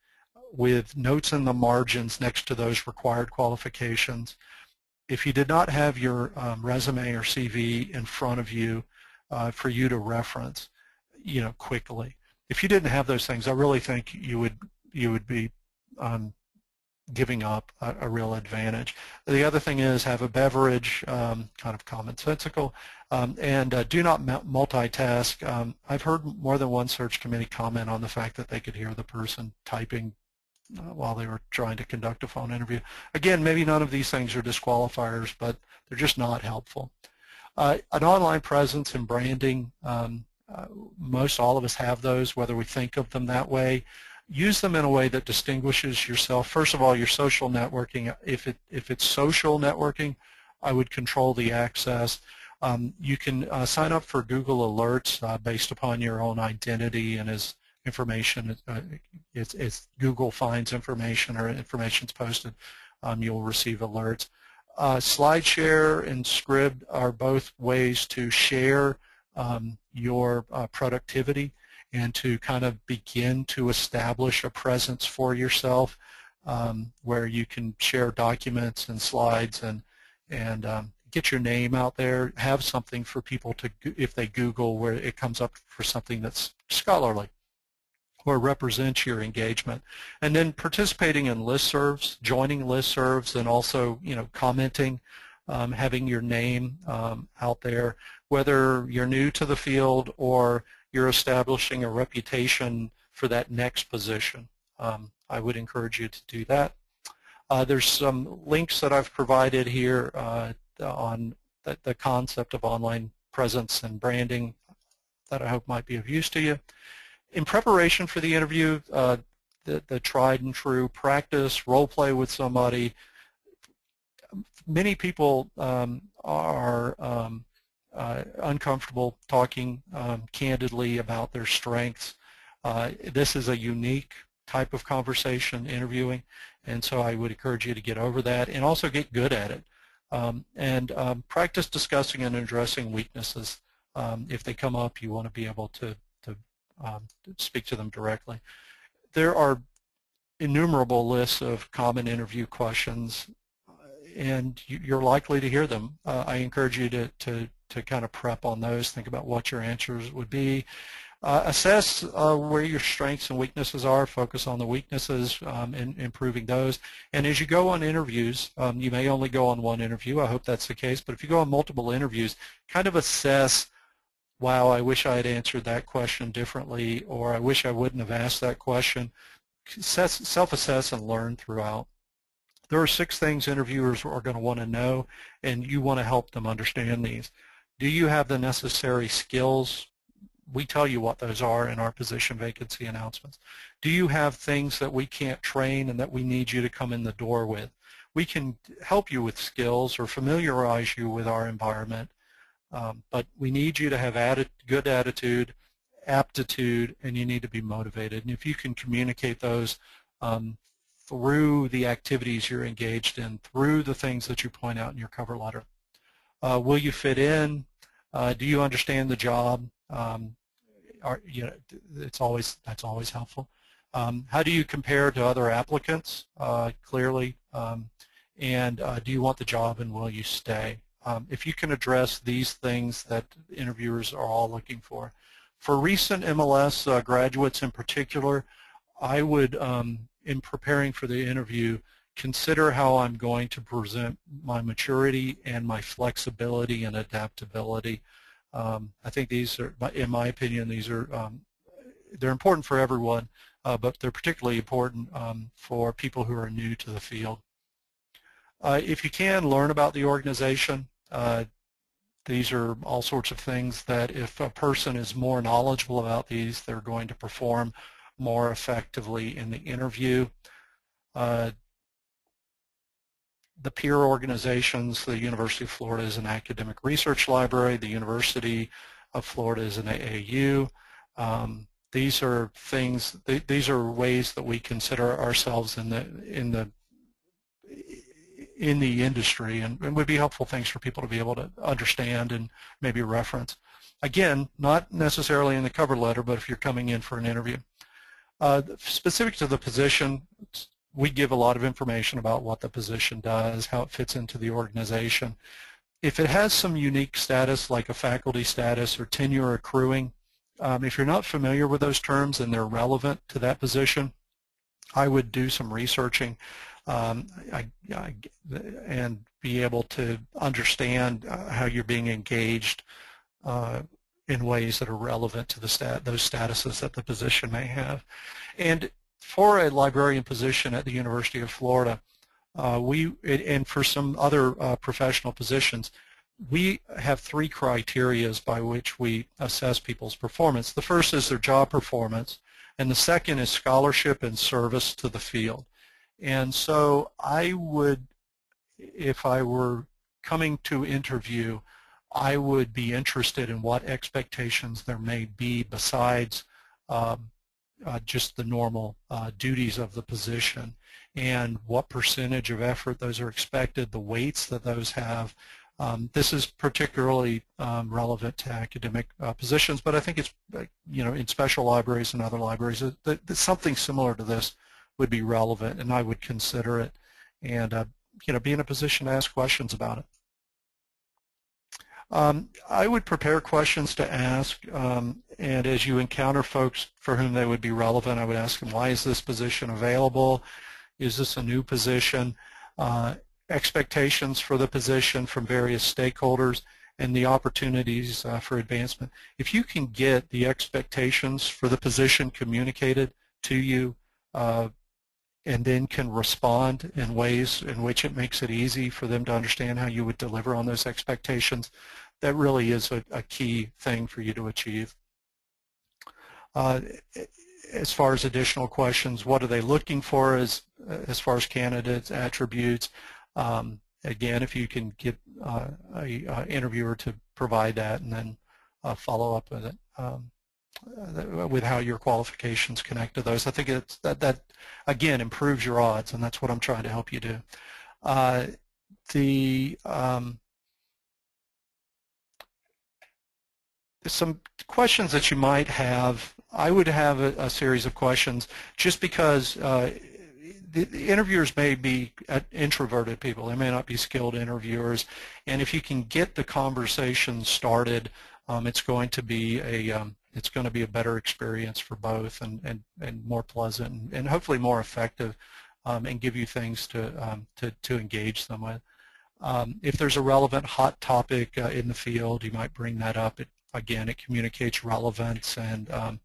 B: with notes in the margins next to those required qualifications, if you did not have your um, resume or CV in front of you uh, for you to reference, you know, quickly, if you didn't have those things, I really think you would you would be um, giving up a, a, real advantage. The other thing is have a beverage, um, kind of commonsensical, um, and uh, do not multitask. Um, I've heard more than one search committee comment on the fact that they could hear the person typing uh, while they were trying to conduct a phone interview. Again, maybe none of these things are disqualifiers, but they're just not helpful. Uh, an online presence and branding, um, uh, most all of us have those, whether we think of them that way. Use them in a way that distinguishes yourself. First of all, your social networking. If it if it's social networking, I would control the access. Um, you can uh, sign up for Google Alerts uh, based upon your own identity and as information, uh, it's, it's, Google finds information or information's posted, um, you'll receive alerts. Uh, SlideShare and Scribd are both ways to share um, your uh, productivity and to kind of begin to establish a presence for yourself um, where you can share documents and slides and, and um, get your name out there, have something for people to, if they Google where it comes up for something that's scholarly or represents your engagement. And then participating in listservs, joining listservs, and also you know commenting, um, having your name um, out there, whether you're new to the field or you're establishing a reputation for that next position. Um, I would encourage you to do that. Uh, there's some links that I've provided here uh, on the, the concept of online presence and branding that I hope might be of use to you in preparation for the interview, uh, the, the tried and true practice, role play with somebody, many people um, are um, uh, uncomfortable talking um, candidly about their strengths. Uh, this is a unique type of conversation, interviewing, and so I would encourage you to get over that and also get good at it. Um, and um, practice discussing and addressing weaknesses. Um, if they come up, you want to be able to um, speak to them directly. There are innumerable lists of common interview questions and you're likely to hear them. Uh, I encourage you to, to, to kind of prep on those, think about what your answers would be. Uh, assess uh, where your strengths and weaknesses are. Focus on the weaknesses um, and improving those. And as you go on interviews, um, you may only go on one interview. I hope that's the case. But if you go on multiple interviews, kind of assess, wow, I wish I had answered that question differently, or I wish I wouldn't have asked that question. Self-assess and learn throughout. There are six things interviewers are going to want to know, and you want to help them understand these. Do you have the necessary skills we tell you what those are in our position vacancy announcements. Do you have things that we can't train and that we need you to come in the door with? We can help you with skills or familiarize you with our environment, um, but we need you to have atti good attitude, aptitude, and you need to be motivated. And if you can communicate those um, through the activities you're engaged in, through the things that you point out in your cover letter. Uh, will you fit in? Uh, do you understand the job? Um, are, you know, it's always that's always helpful. Um, how do you compare to other applicants? Uh, clearly, um, and uh, do you want the job and will you stay? Um, if you can address these things that interviewers are all looking for. For recent MLS uh, graduates in particular, I would, um, in preparing for the interview, consider how I'm going to present my maturity and my flexibility and adaptability. Um, I think these are, in my opinion, these are um, they're important for everyone, uh, but they're particularly important um, for people who are new to the field. Uh, if you can, learn about the organization. Uh, these are all sorts of things that if a person is more knowledgeable about these, they're going to perform more effectively in the interview. Uh, the peer organizations, the University of Florida is an academic research library, the University of Florida is an AAU. Um, these are things, th these are ways that we consider ourselves in the, in the, in the industry and, and would be helpful things for people to be able to understand and maybe reference. Again, not necessarily in the cover letter, but if you're coming in for an interview. Uh, specific to the position, we give a lot of information about what the position does, how it fits into the organization. If it has some unique status like a faculty status or tenure accruing, um, if you're not familiar with those terms and they're relevant to that position, I would do some researching um, I, I, and be able to understand uh, how you're being engaged uh, in ways that are relevant to the stat those statuses that the position may have. And for a librarian position at the University of Florida, uh, we and for some other uh, professional positions, we have three criterias by which we assess people's performance. The first is their job performance, and the second is scholarship and service to the field. And so I would, if I were coming to interview, I would be interested in what expectations there may be besides um, uh, just the normal uh, duties of the position and what percentage of effort those are expected, the weights that those have. Um, this is particularly um, relevant to academic uh, positions, but I think it's, you know, in special libraries and other libraries, that, something similar to this would be relevant, and I would consider it and, uh, you know, be in a position to ask questions about it. Um, I would prepare questions to ask, um, and as you encounter folks for whom they would be relevant, I would ask them, why is this position available? Is this a new position? Uh, expectations for the position from various stakeholders and the opportunities uh, for advancement. If you can get the expectations for the position communicated to you uh, and then can respond in ways in which it makes it easy for them to understand how you would deliver on those expectations, that really is a, a key thing for you to achieve. Uh, as far as additional questions, what are they looking for as, as far as candidates, attributes? Um, again, if you can get uh, a, a, interviewer to provide that and then uh, follow up with it. Um, uh, with how your qualifications connect to those. I think it's that, that again improves your odds, and that's what I'm trying to help you do. Uh, the um, some questions that you might have, I would have a, a series of questions just because uh, the, the, interviewers may be introverted people. They may not be skilled interviewers. And if you can get the conversation started, um, it's going to be a, um, it's going to be a better experience for both and, and, and more pleasant and, and hopefully more effective um, and give you things to, um, to, to engage them with. Um, if there's a relevant hot topic uh, in the field, you might bring that up. It, again, it communicates relevance and um,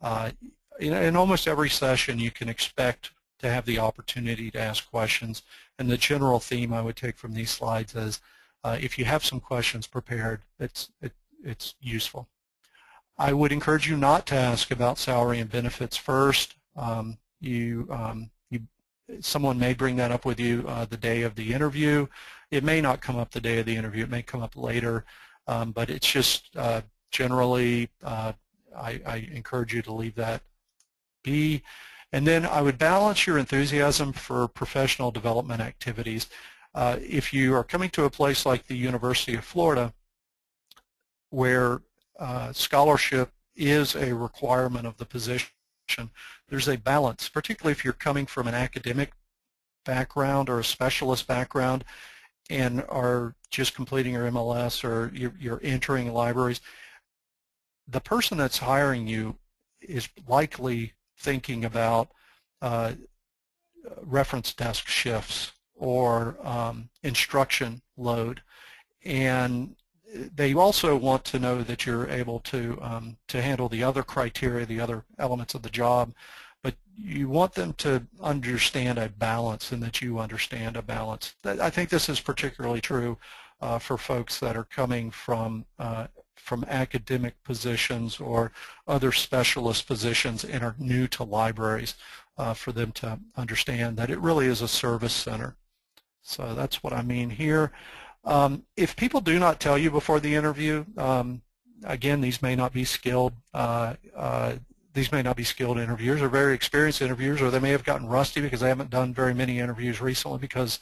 B: uh, in, in almost every session you can expect to have the opportunity to ask questions. And the general theme I would take from these slides is uh, if you have some questions prepared, it's, it, it's useful. I would encourage you not to ask about salary and benefits first. Um, you, um, you, someone may bring that up with you uh, the day of the interview. It may not come up the day of the interview. It may come up later, um, but it's just uh, generally uh, I, I encourage you to leave that be. And then I would balance your enthusiasm for professional development activities. Uh, if you are coming to a place like the University of Florida, where uh, scholarship is a requirement of the position, there's a balance, particularly if you're coming from an academic background or a specialist background and are just completing your MLS or you're, you're entering libraries, the person that's hiring you is likely thinking about uh, reference desk shifts or um, instruction load. And they also want to know that you're able to, um, to handle the other criteria, the other elements of the job, but you want them to understand a balance and that you understand a balance. I think this is particularly true uh, for folks that are coming from uh, from academic positions or other specialist positions and are new to libraries uh, for them to understand that it really is a service center. So that's what I mean here. Um, if people do not tell you before the interview, um, again, these may not be skilled. Uh, uh, these may not be skilled interviewers or very experienced interviewers, or they may have gotten rusty because they haven't done very many interviews recently because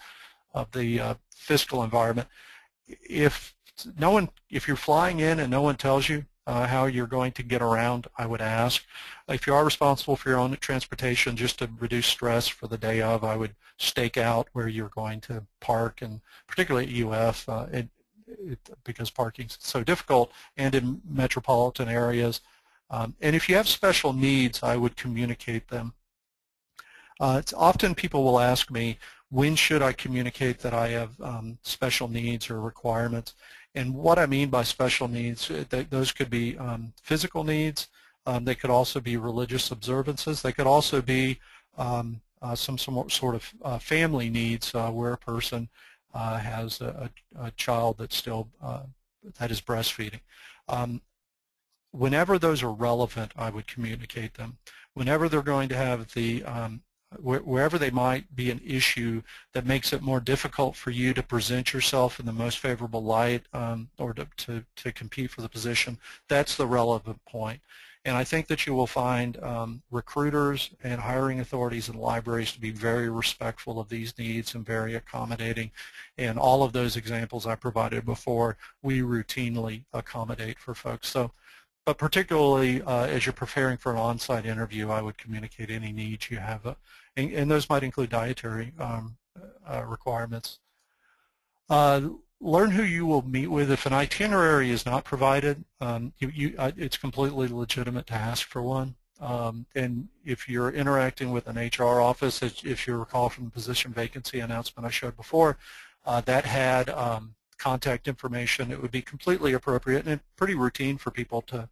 B: of the uh, fiscal environment. If no one, if you're flying in and no one tells you uh, how you're going to get around, I would ask. If you are responsible for your own transportation, just to reduce stress for the day of, I would stake out where you're going to park, and particularly at UF, uh, it, it, because parking is so difficult, and in metropolitan areas. Um, and if you have special needs, I would communicate them. Uh, it's often people will ask me, when should I communicate that I have um, special needs or requirements? And what I mean by special needs, uh, those could be um, physical needs. Um, they could also be religious observances. They could also be um, uh, some, some sort of uh, family needs uh, where a person uh, has a, a, child that's still uh, that is breastfeeding. Um, whenever those are relevant, I would communicate them. Whenever they're going to have the um, wherever they might be an issue that makes it more difficult for you to present yourself in the most favorable light um, or to, to, to, compete for the position, that's the relevant point. And I think that you will find um, recruiters and hiring authorities and libraries to be very respectful of these needs and very accommodating. And all of those examples I provided before, we routinely accommodate for folks. So but particularly uh, as you're preparing for an on-site interview, I would communicate any needs you have, uh, and, and, those might include dietary um, uh, requirements. Uh, learn who you will meet with. If an itinerary is not provided, um, you, you, uh, it's completely legitimate to ask for one. Um, and if you're interacting with an HR office, if you recall from the position vacancy announcement I showed before, uh, that had um, contact information, it would be completely appropriate and pretty routine for people to,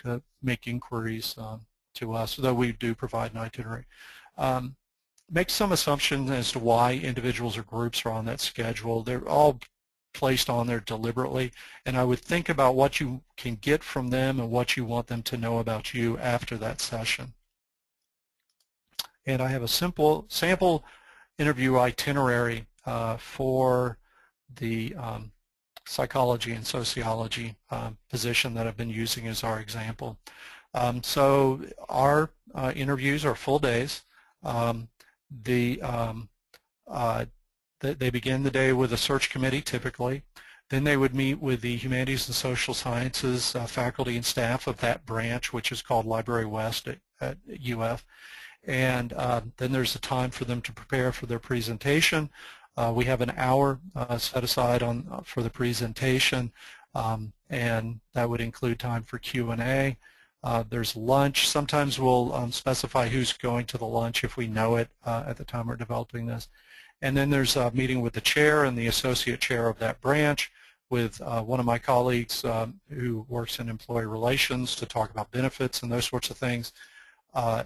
B: to make inquiries um, to us, though we do provide an itinerary. Um, make some assumptions as to why individuals or groups are on that schedule. They're all placed on there deliberately, and I would think about what you can get from them and what you want them to know about you after that session. And I have a simple sample interview itinerary uh, for the um, psychology and sociology um, position that I've been using as our example. Um, so our uh, interviews are full days. Um, the, um, uh, th they begin the day with a search committee typically. Then they would meet with the humanities and social sciences uh, faculty and staff of that branch, which is called Library West at, at UF. And uh, then there's a time for them to prepare for their presentation. Uh, we have an hour uh, set aside on uh, for the presentation, um, and that would include time for Q&A. Uh, there's lunch. Sometimes we'll um, specify who's going to the lunch if we know it uh, at the time we're developing this. And then there's a meeting with the chair and the associate chair of that branch with uh, one of my colleagues um, who works in employee relations to talk about benefits and those sorts of things. Uh,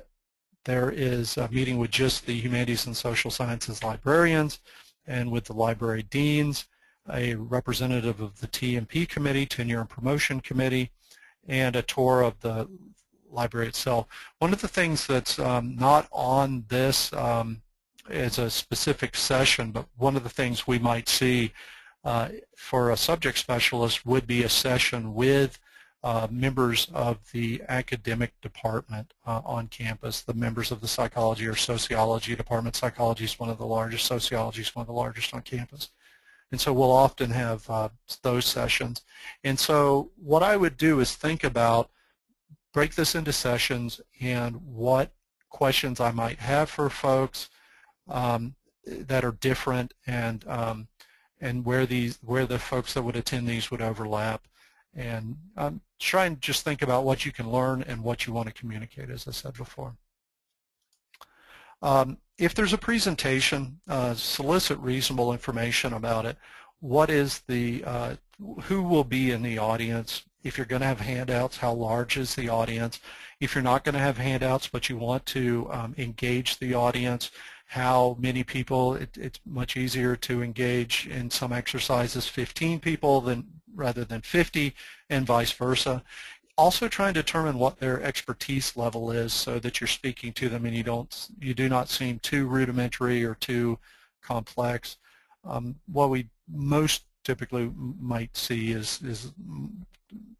B: there is a meeting with just the humanities and social sciences librarians and with the library deans, a representative of the T&P committee, tenure and promotion committee, and a tour of the library itself. One of the things that's um, not on this um, as a specific session, but one of the things we might see uh, for a subject specialist would be a session with uh, members of the academic department uh, on campus, the members of the psychology or sociology department. Psychology is one of the largest, sociology is one of the largest on campus. And so we'll often have uh, those sessions. And so what I would do is think about, break this into sessions and what questions I might have for folks um, that are different and um, and where these where the folks that would attend these would overlap and um, try and just think about what you can learn and what you want to communicate as I said before. Um, if there's a presentation, uh, solicit reasonable information about it. What is the, uh, who will be in the audience? If you're going to have handouts, how large is the audience? If you're not going to have handouts but you want to um, engage the audience, how many people, it, it's much easier to engage in some exercises 15 people than rather than 50 and vice versa also try and determine what their expertise level is so that you're speaking to them and you don't you do not seem too rudimentary or too complex. Um, what we most typically might see is is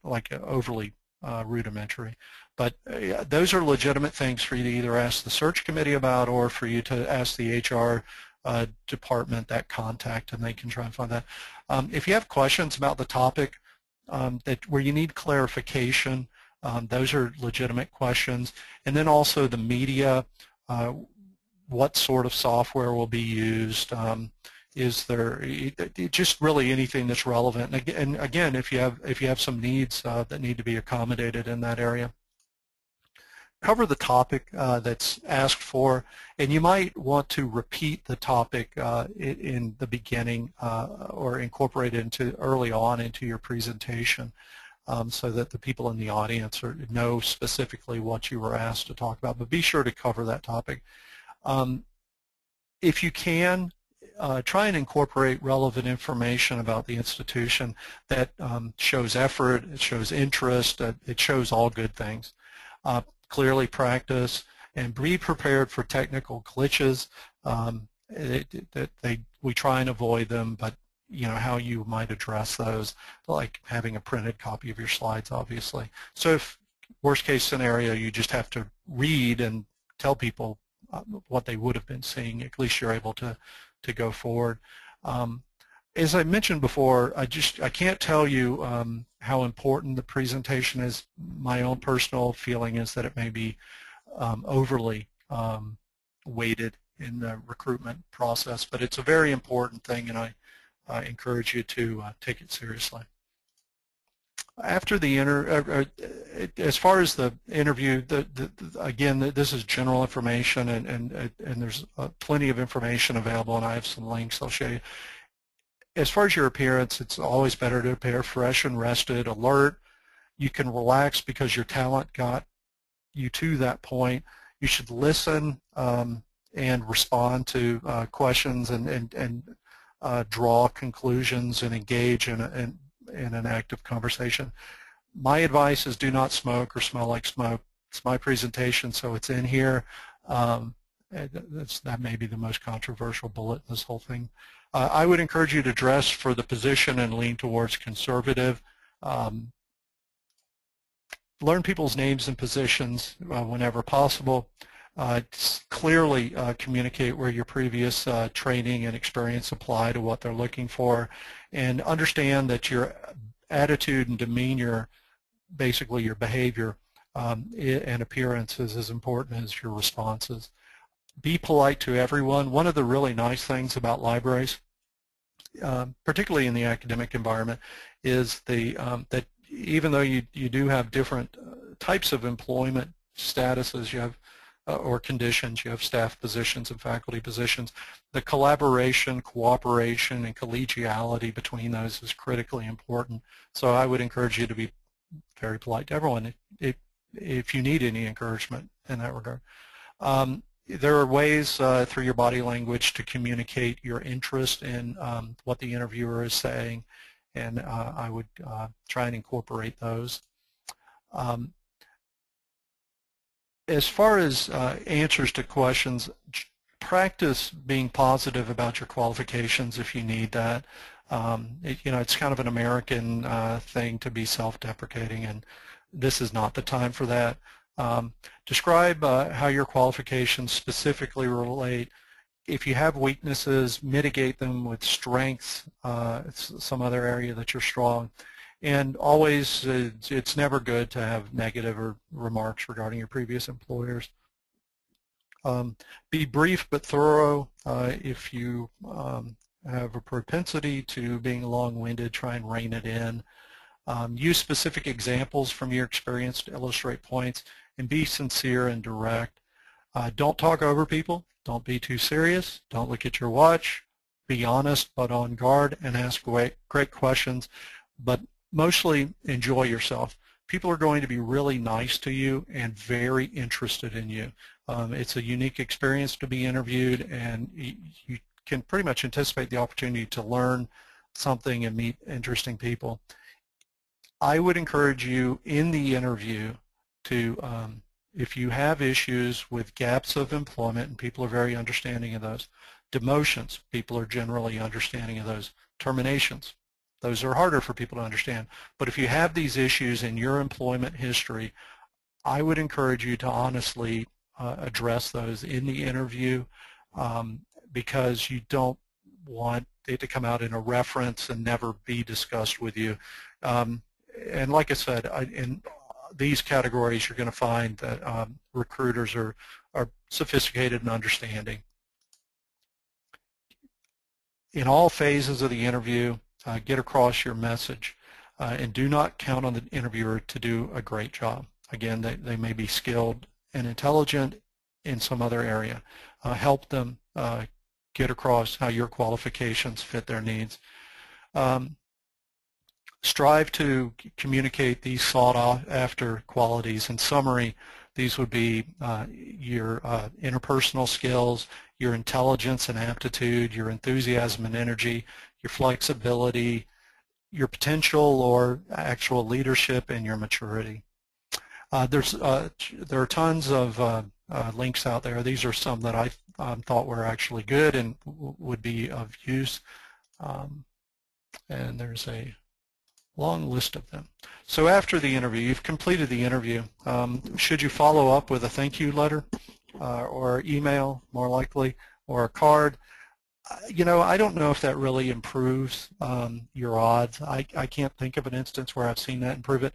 B: like overly uh, rudimentary. But uh, those are legitimate things for you to either ask the search committee about or for you to ask the HR uh, department that contact and they can try and find that. Um, if you have questions about the topic, um, that where you need clarification. Um, those are legitimate questions. And then also the media, uh, what sort of software will be used? Um, is there just really anything that's relevant? And again, if you have if you have some needs uh, that need to be accommodated in that area cover the topic uh, that's asked for, and you might want to repeat the topic uh, in the beginning uh, or incorporate it into early on into your presentation um, so that the people in the audience are, know specifically what you were asked to talk about. But be sure to cover that topic. Um, if you can, uh, try and incorporate relevant information about the institution that um, shows effort, it shows interest, uh, it shows all good things. Uh, clearly practice, and be prepared for technical glitches. Um, that they we try and avoid them, but you know how you might address those, like having a printed copy of your slides, obviously. So if worst case scenario, you just have to read and tell people uh, what they would have been seeing. At least you're able to to go forward. Um, as I mentioned before, I just I can't tell you um, how important the presentation is. My own personal feeling is that it may be um, overly um, weighted in the recruitment process, but it's a very important thing, and I, I encourage you to uh, take it seriously. After the inter, uh, uh as far as the interview, the, the, the, again, this is general information, and and and there's uh, plenty of information available, and I have some links I'll show you as far as your appearance, it's always better to appear fresh and rested, alert. You can relax because your talent got you to that point. You should listen um, and respond to uh, questions and, and, and uh, draw conclusions and engage in, a, in, in an active conversation. My advice is do not smoke or smell like smoke. It's my presentation, so it's in here. Um, that may be the most controversial bullet in this whole thing. Uh, I would encourage you to dress for the position and lean towards conservative. Um, learn people's names and positions uh, whenever possible. Uh, clearly uh, communicate where your previous uh, training and experience apply to what they're looking for and understand that your attitude and demeanor, basically your behavior um, and appearance is as important as your responses be polite to everyone. One of the really nice things about libraries, um, particularly in the academic environment, is the um, that even though you, you do have different uh, types of employment statuses you have uh, or conditions. You have staff positions and faculty positions. The collaboration, cooperation, and collegiality between those is critically important. So I would encourage you to be very polite to everyone if, if you need any encouragement in that regard. Um, there are ways uh, through your body language to communicate your interest in um, what the interviewer is saying, and uh, I would uh, try and incorporate those. Um, as far as uh, answers to questions, practice being positive about your qualifications if you need that. Um, it, you know, it's kind of an American uh, thing to be self-deprecating, and this is not the time for that. Um, describe uh, how your qualifications specifically relate. If you have weaknesses, mitigate them with strengths, uh, some other area that you're strong. And always, uh, it's never good to have negative or remarks regarding your previous employers. Um, be brief but thorough. Uh, if you um, have a propensity to being long-winded, try and rein it in. Um, use specific examples from your experience to illustrate points and be sincere and direct. Uh, don't talk over people. Don't be too serious. Don't look at your watch. Be honest but on guard and ask great, questions. But mostly enjoy yourself. People are going to be really nice to you and very interested in you. Um, it's a unique experience to be interviewed and you can pretty much anticipate the opportunity to learn something and meet interesting people. I would encourage you in the interview to, um, if you have issues with gaps of employment, and people are very understanding of those, demotions, people are generally understanding of those, terminations, those are harder for people to understand. But if you have these issues in your employment history, I would encourage you to honestly uh, address those in the interview um, because you don't want it to come out in a reference and never be discussed with you. Um, and like I said, I, in these categories, you're going to find that um, recruiters are, are sophisticated and understanding. In all phases of the interview, uh, get across your message. Uh, and do not count on the interviewer to do a great job. Again, they, they may be skilled and intelligent in some other area. Uh, help them uh, get across how your qualifications fit their needs. Um, strive to communicate these sought after qualities. In summary, these would be uh, your uh, interpersonal skills, your intelligence and aptitude, your enthusiasm and energy, your flexibility, your potential or actual leadership, and your maturity. Uh, there's uh, there are tons of uh, uh links out there. These are some that I um, thought were actually good and would be of use. Um, and there's a long list of them. So after the interview, you've completed the interview. Um, should you follow up with a thank you letter uh, or email, more likely, or a card? you know, I don't know if that really improves um, your odds. I, I can't think of an instance where I've seen that improve it,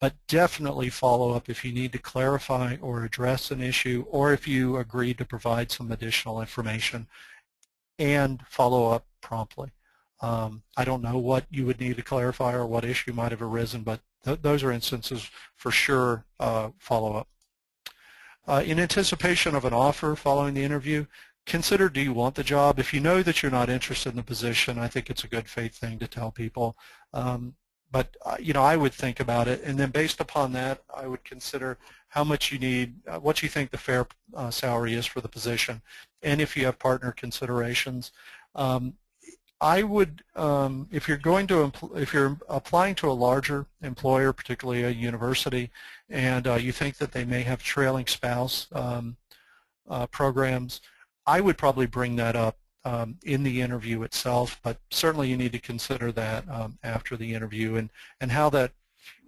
B: but definitely follow up if you need to clarify or address an issue or if you agree to provide some additional information and follow up promptly. Um, I don't know what you would need to clarify or what issue might have arisen, but th those are instances for sure uh, follow up. Uh, in anticipation of an offer following the interview, consider do you want the job. If you know that you're not interested in the position, I think it's a good faith thing to tell people. Um, but uh, you know, I would think about it, and then based upon that, I would consider how much you need, uh, what you think the fair uh, salary is for the position, and if you have partner considerations. Um, I would, um, if you're going to, if you're applying to a larger employer, particularly a university, and uh, you think that they may have trailing spouse um, uh, programs, I would probably bring that up um, in the interview itself, but certainly you need to consider that um, after the interview and, and how that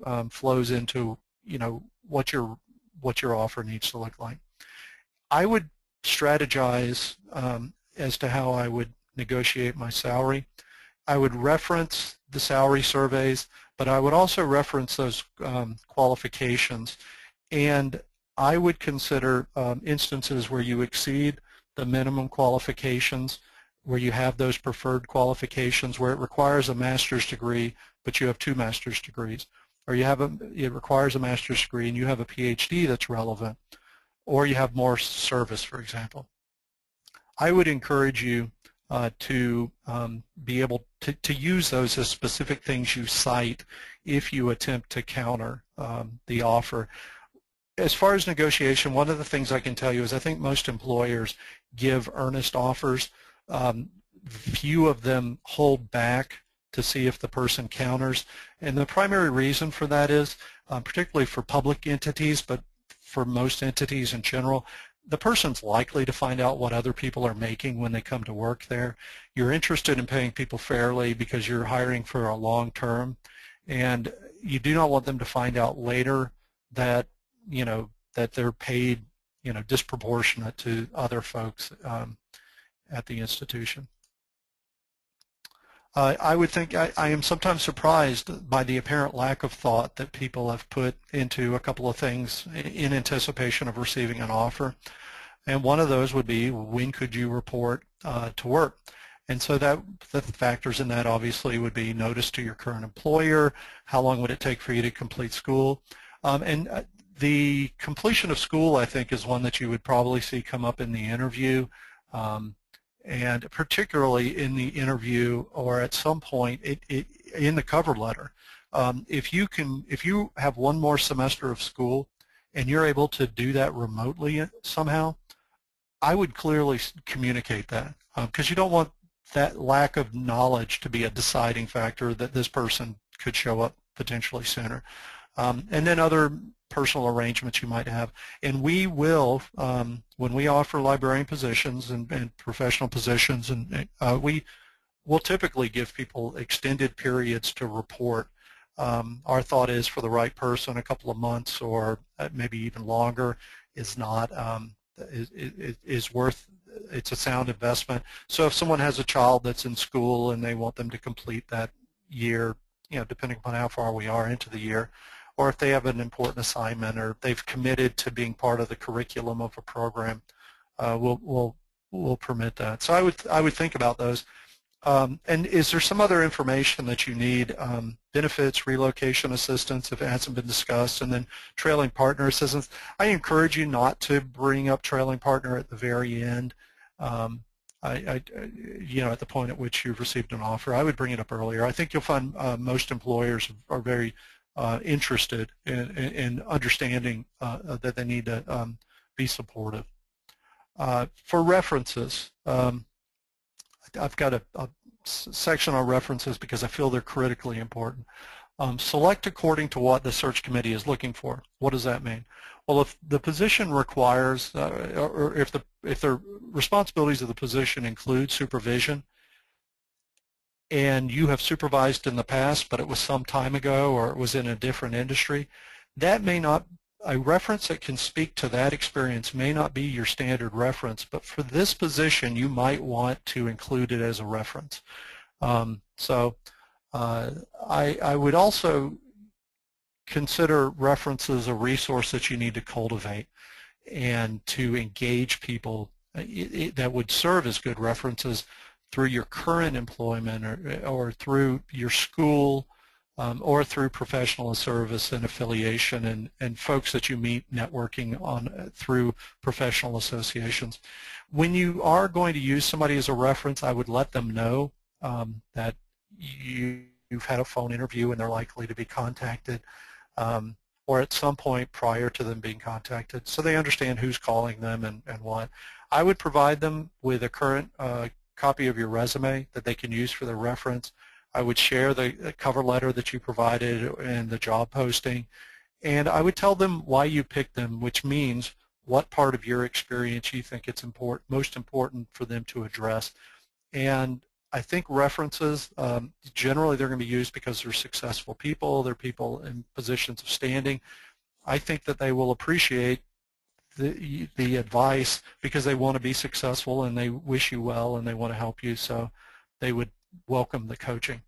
B: um, flows into you know what your what your offer needs to look like. I would strategize um, as to how I would negotiate my salary. I would reference the salary surveys, but I would also reference those um, qualifications, and I would consider um, instances where you exceed the minimum qualifications where you have those preferred qualifications where it requires a master's degree but you have two master's degrees. or you have a, it requires a master's degree and you have a PhD that's relevant, or you have more service, for example. I would encourage you uh, to um, be able to, to use those as specific things you cite if you attempt to counter um, the offer. As far as negotiation, one of the things I can tell you is I think most employers give earnest offers. Um, few of them hold back to see if the person counters. And the primary reason for that is, um, particularly for public entities, but for most entities in general, the person's likely to find out what other people are making when they come to work there. You're interested in paying people fairly because you're hiring for a long term, and you do not want them to find out later that you know that they're paid you know disproportionate to other folks um, at the institution. Uh, I would think I, I, am sometimes surprised by the apparent lack of thought that people have put into a couple of things in anticipation of receiving an offer. And one of those would be when could you report uh, to work? And so that the factors in that obviously would be notice to your current employer, how long would it take for you to complete school, um, and uh, the completion of school I think is one that you would probably see come up in the interview. Um, and particularly in the interview or at some point it, it, in the cover letter. Um, if you can, if you have one more semester of school and you're able to do that remotely somehow, I would clearly communicate that because um, you don't want that lack of knowledge to be a deciding factor that this person could show up potentially sooner. Um, and then other personal arrangements you might have. And we will, um, when we offer librarian positions and, and professional positions, and uh, we will typically give people extended periods to report. Um, our thought is for the right person, a couple of months or uh, maybe even longer is not um, is, is, is worth it's a sound investment. So if someone has a child that's in school and they want them to complete that year, you know, depending upon how far we are into the year, or if they have an important assignment or they've committed to being part of the curriculum of a program, uh, we'll, we'll, we'll permit that. So I would, I would think about those. Um, and is there some other information that you need? Um, benefits, relocation assistance, if it hasn't been discussed, and then trailing partner assistance. I encourage you not to bring up trailing partner at the very end. Um, I, I, you know, at the point at which you've received an offer, I would bring it up earlier. I think you'll find uh, most employers are very uh, interested in, in understanding uh, uh, that they need to um, be supportive. Uh, for references, um, I've got a, a, section on references because I feel they're critically important. Um, select according to what the search committee is looking for. What does that mean? Well, if the position requires, uh, or if the if the responsibilities of the position include supervision, and you have supervised in the past, but it was some time ago or it was in a different industry, that may not, a reference that can speak to that experience may not be your standard reference, but for this position, you might want to include it as a reference. Um, so uh, I, I would also consider references a resource that you need to cultivate and to engage people that would serve as good references through your current employment or, or through your school um, or through professional service and affiliation and, and folks that you meet networking on uh, through professional associations. When you are going to use somebody as a reference, I would let them know um, that you, you've had a phone interview and they're likely to be contacted um, or at some point prior to them being contacted so they understand who's calling them and, and what. I would provide them with a current uh, copy of your resume that they can use for their reference. I would share the cover letter that you provided and the job posting. And I would tell them why you picked them, which means what part of your experience you think it's important, most important for them to address. And I think references, um, generally they're going to be used because they're successful people, they're people in positions of standing. I think that they will appreciate the, the advice because they want to be successful and they wish you well and they want to help you, so they would welcome the coaching.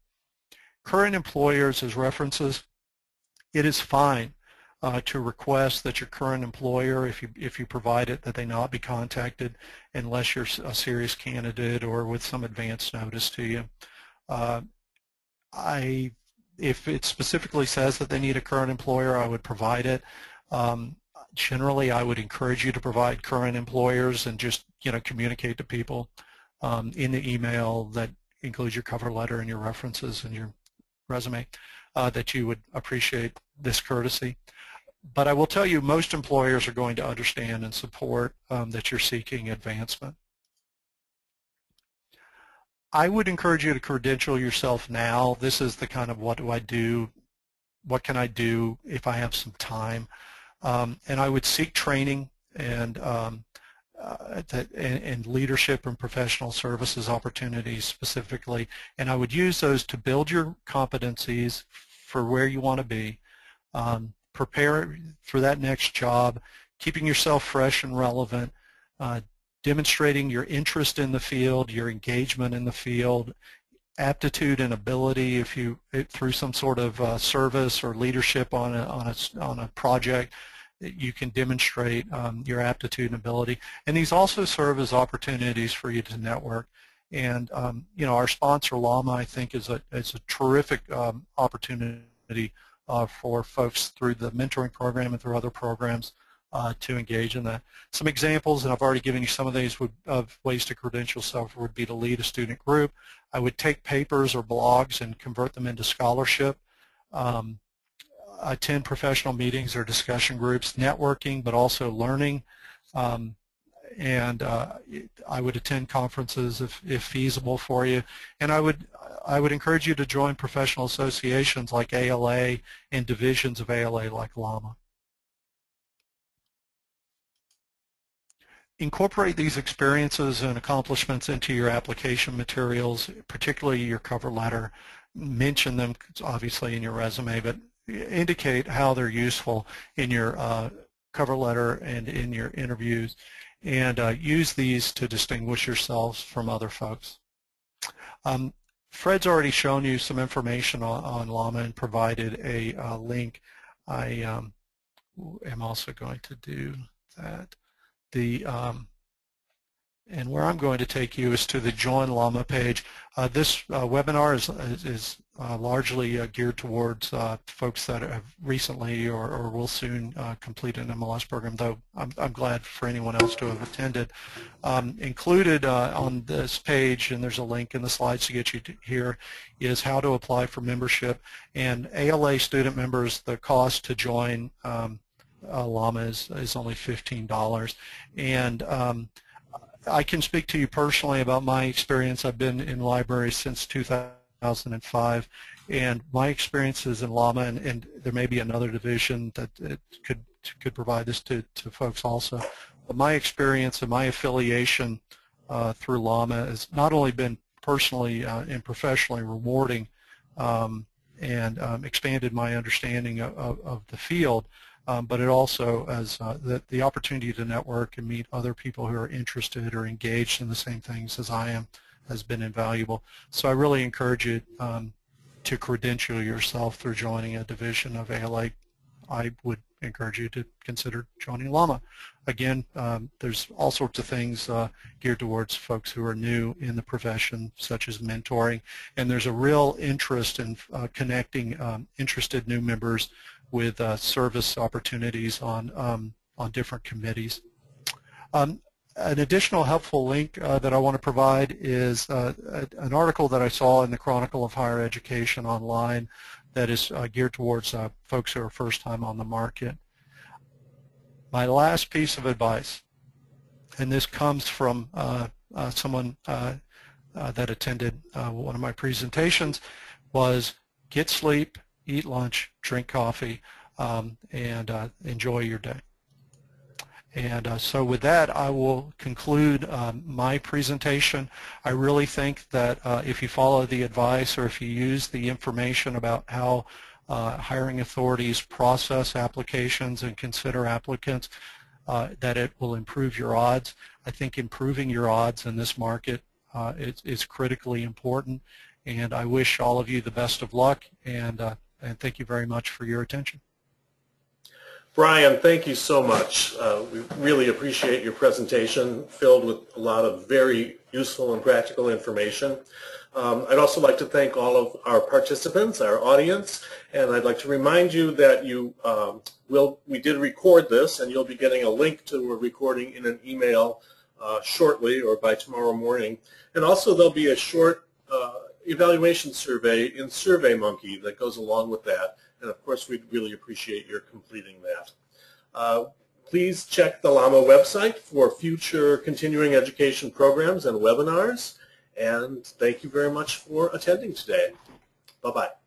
B: Current employers as references, it is fine uh, to request that your current employer, if you, if you provide it, that they not be contacted unless you're a serious candidate or with some advance notice to you. Uh, I if it specifically says that they need a current employer, I would provide it. Um, generally, I would encourage you to provide current employers and just you know communicate to people um, in the email that includes your cover letter and your references and your resume uh, that you would appreciate this courtesy. But I will tell you, most employers are going to understand and support um, that you're seeking advancement. I would encourage you to credential yourself now. This is the kind of what do I do, what can I do if I have some time. Um, and I would seek training and, um, uh, and, and, leadership and professional services opportunities specifically. And I would use those to build your competencies for where you want to be, um, prepare for that next job, keeping yourself fresh and relevant, uh, demonstrating your interest in the field, your engagement in the field, aptitude and ability if you through some sort of uh, service or leadership on a, on a, on a project you can demonstrate um, your aptitude and ability. And these also serve as opportunities for you to network. And um, you know our sponsor LAMA I think is a, is a terrific um, opportunity uh, for folks through the mentoring program and through other programs uh, to engage in that. Some examples, and I've already given you some of these would, of ways to credential self would be to lead a student group. I would take papers or blogs and convert them into scholarship. Um, attend professional meetings or discussion groups, networking, but also learning. Um, and uh, I would attend conferences if, if feasible for you. And I would I would encourage you to join professional associations like ALA and divisions of ALA like LAMA. Incorporate these experiences and accomplishments into your application materials, particularly your cover letter. Mention them obviously in your resume, but indicate how they're useful in your uh, cover letter and in your interviews and uh, use these to distinguish yourselves from other folks. Um, Fred's already shown you some information on, on LAMA and provided a uh, link. I um, am also going to do that the um, and where I'm going to take you is to the Join LAMA page. Uh, this uh, webinar is, is uh, largely uh, geared towards uh, folks that have recently or, or will soon uh, complete an MLS program, though I'm, I'm, glad for anyone else to have attended. Um, included on this page, and there's a link in the slides to get you to here, is how to apply for membership. And ALA student members, the cost to join um, uh, LAMA is, is only $15. And um, I can speak to you personally about my experience. I've been in libraries since 2005, and my experiences in LAMA, and, and there may be another division that could could provide this to, to folks also. But my experience and my affiliation uh, through LAMA has not only been personally uh, and professionally rewarding um, and um, expanded my understanding of, of, of the field, um, but it also has uh, the, the opportunity to network and meet other people who are interested or engaged in the same things as I am has been invaluable. So I really encourage you um, to credential yourself through joining a division of ALA. I would encourage you to consider joining LAMA. Again, um, there's all sorts of things uh, geared towards folks who are new in the profession, such as mentoring, and there's a real interest in uh, connecting um, interested new members with uh, service opportunities on, um, on different committees. Um, an additional helpful link uh, that I want to provide is uh, an article that I saw in the Chronicle of Higher Education online that is uh, geared towards uh, folks who are first time on the market. My last piece of advice, and this comes from uh, uh, someone that attended one of my presentations, was get sleep eat lunch, drink coffee, um, and uh, enjoy your day. And uh, so with that, I will conclude um, my presentation. I really think that uh, if you follow the advice or if you use the information about how uh, hiring authorities process applications and consider applicants, uh, that it will improve your odds. I think improving your odds in this market uh, is, is, critically important. And I wish all of you the best of luck. And and thank you very much for your attention.
A: Brian, thank you so much. Uh, we really appreciate your presentation filled with a lot of very useful and practical information. Um, I'd also like to thank all of our participants, our audience, and I'd like to remind you that you um, will, we did record this, and you'll be getting a link to a recording in an email uh, shortly or by tomorrow morning. And also there'll be a short uh, evaluation survey in SurveyMonkey that goes along with that. And of course, we'd really appreciate your completing that. Uh, please check the LAMA website for future continuing education programs and webinars. And thank you very much for attending today. Bye-bye.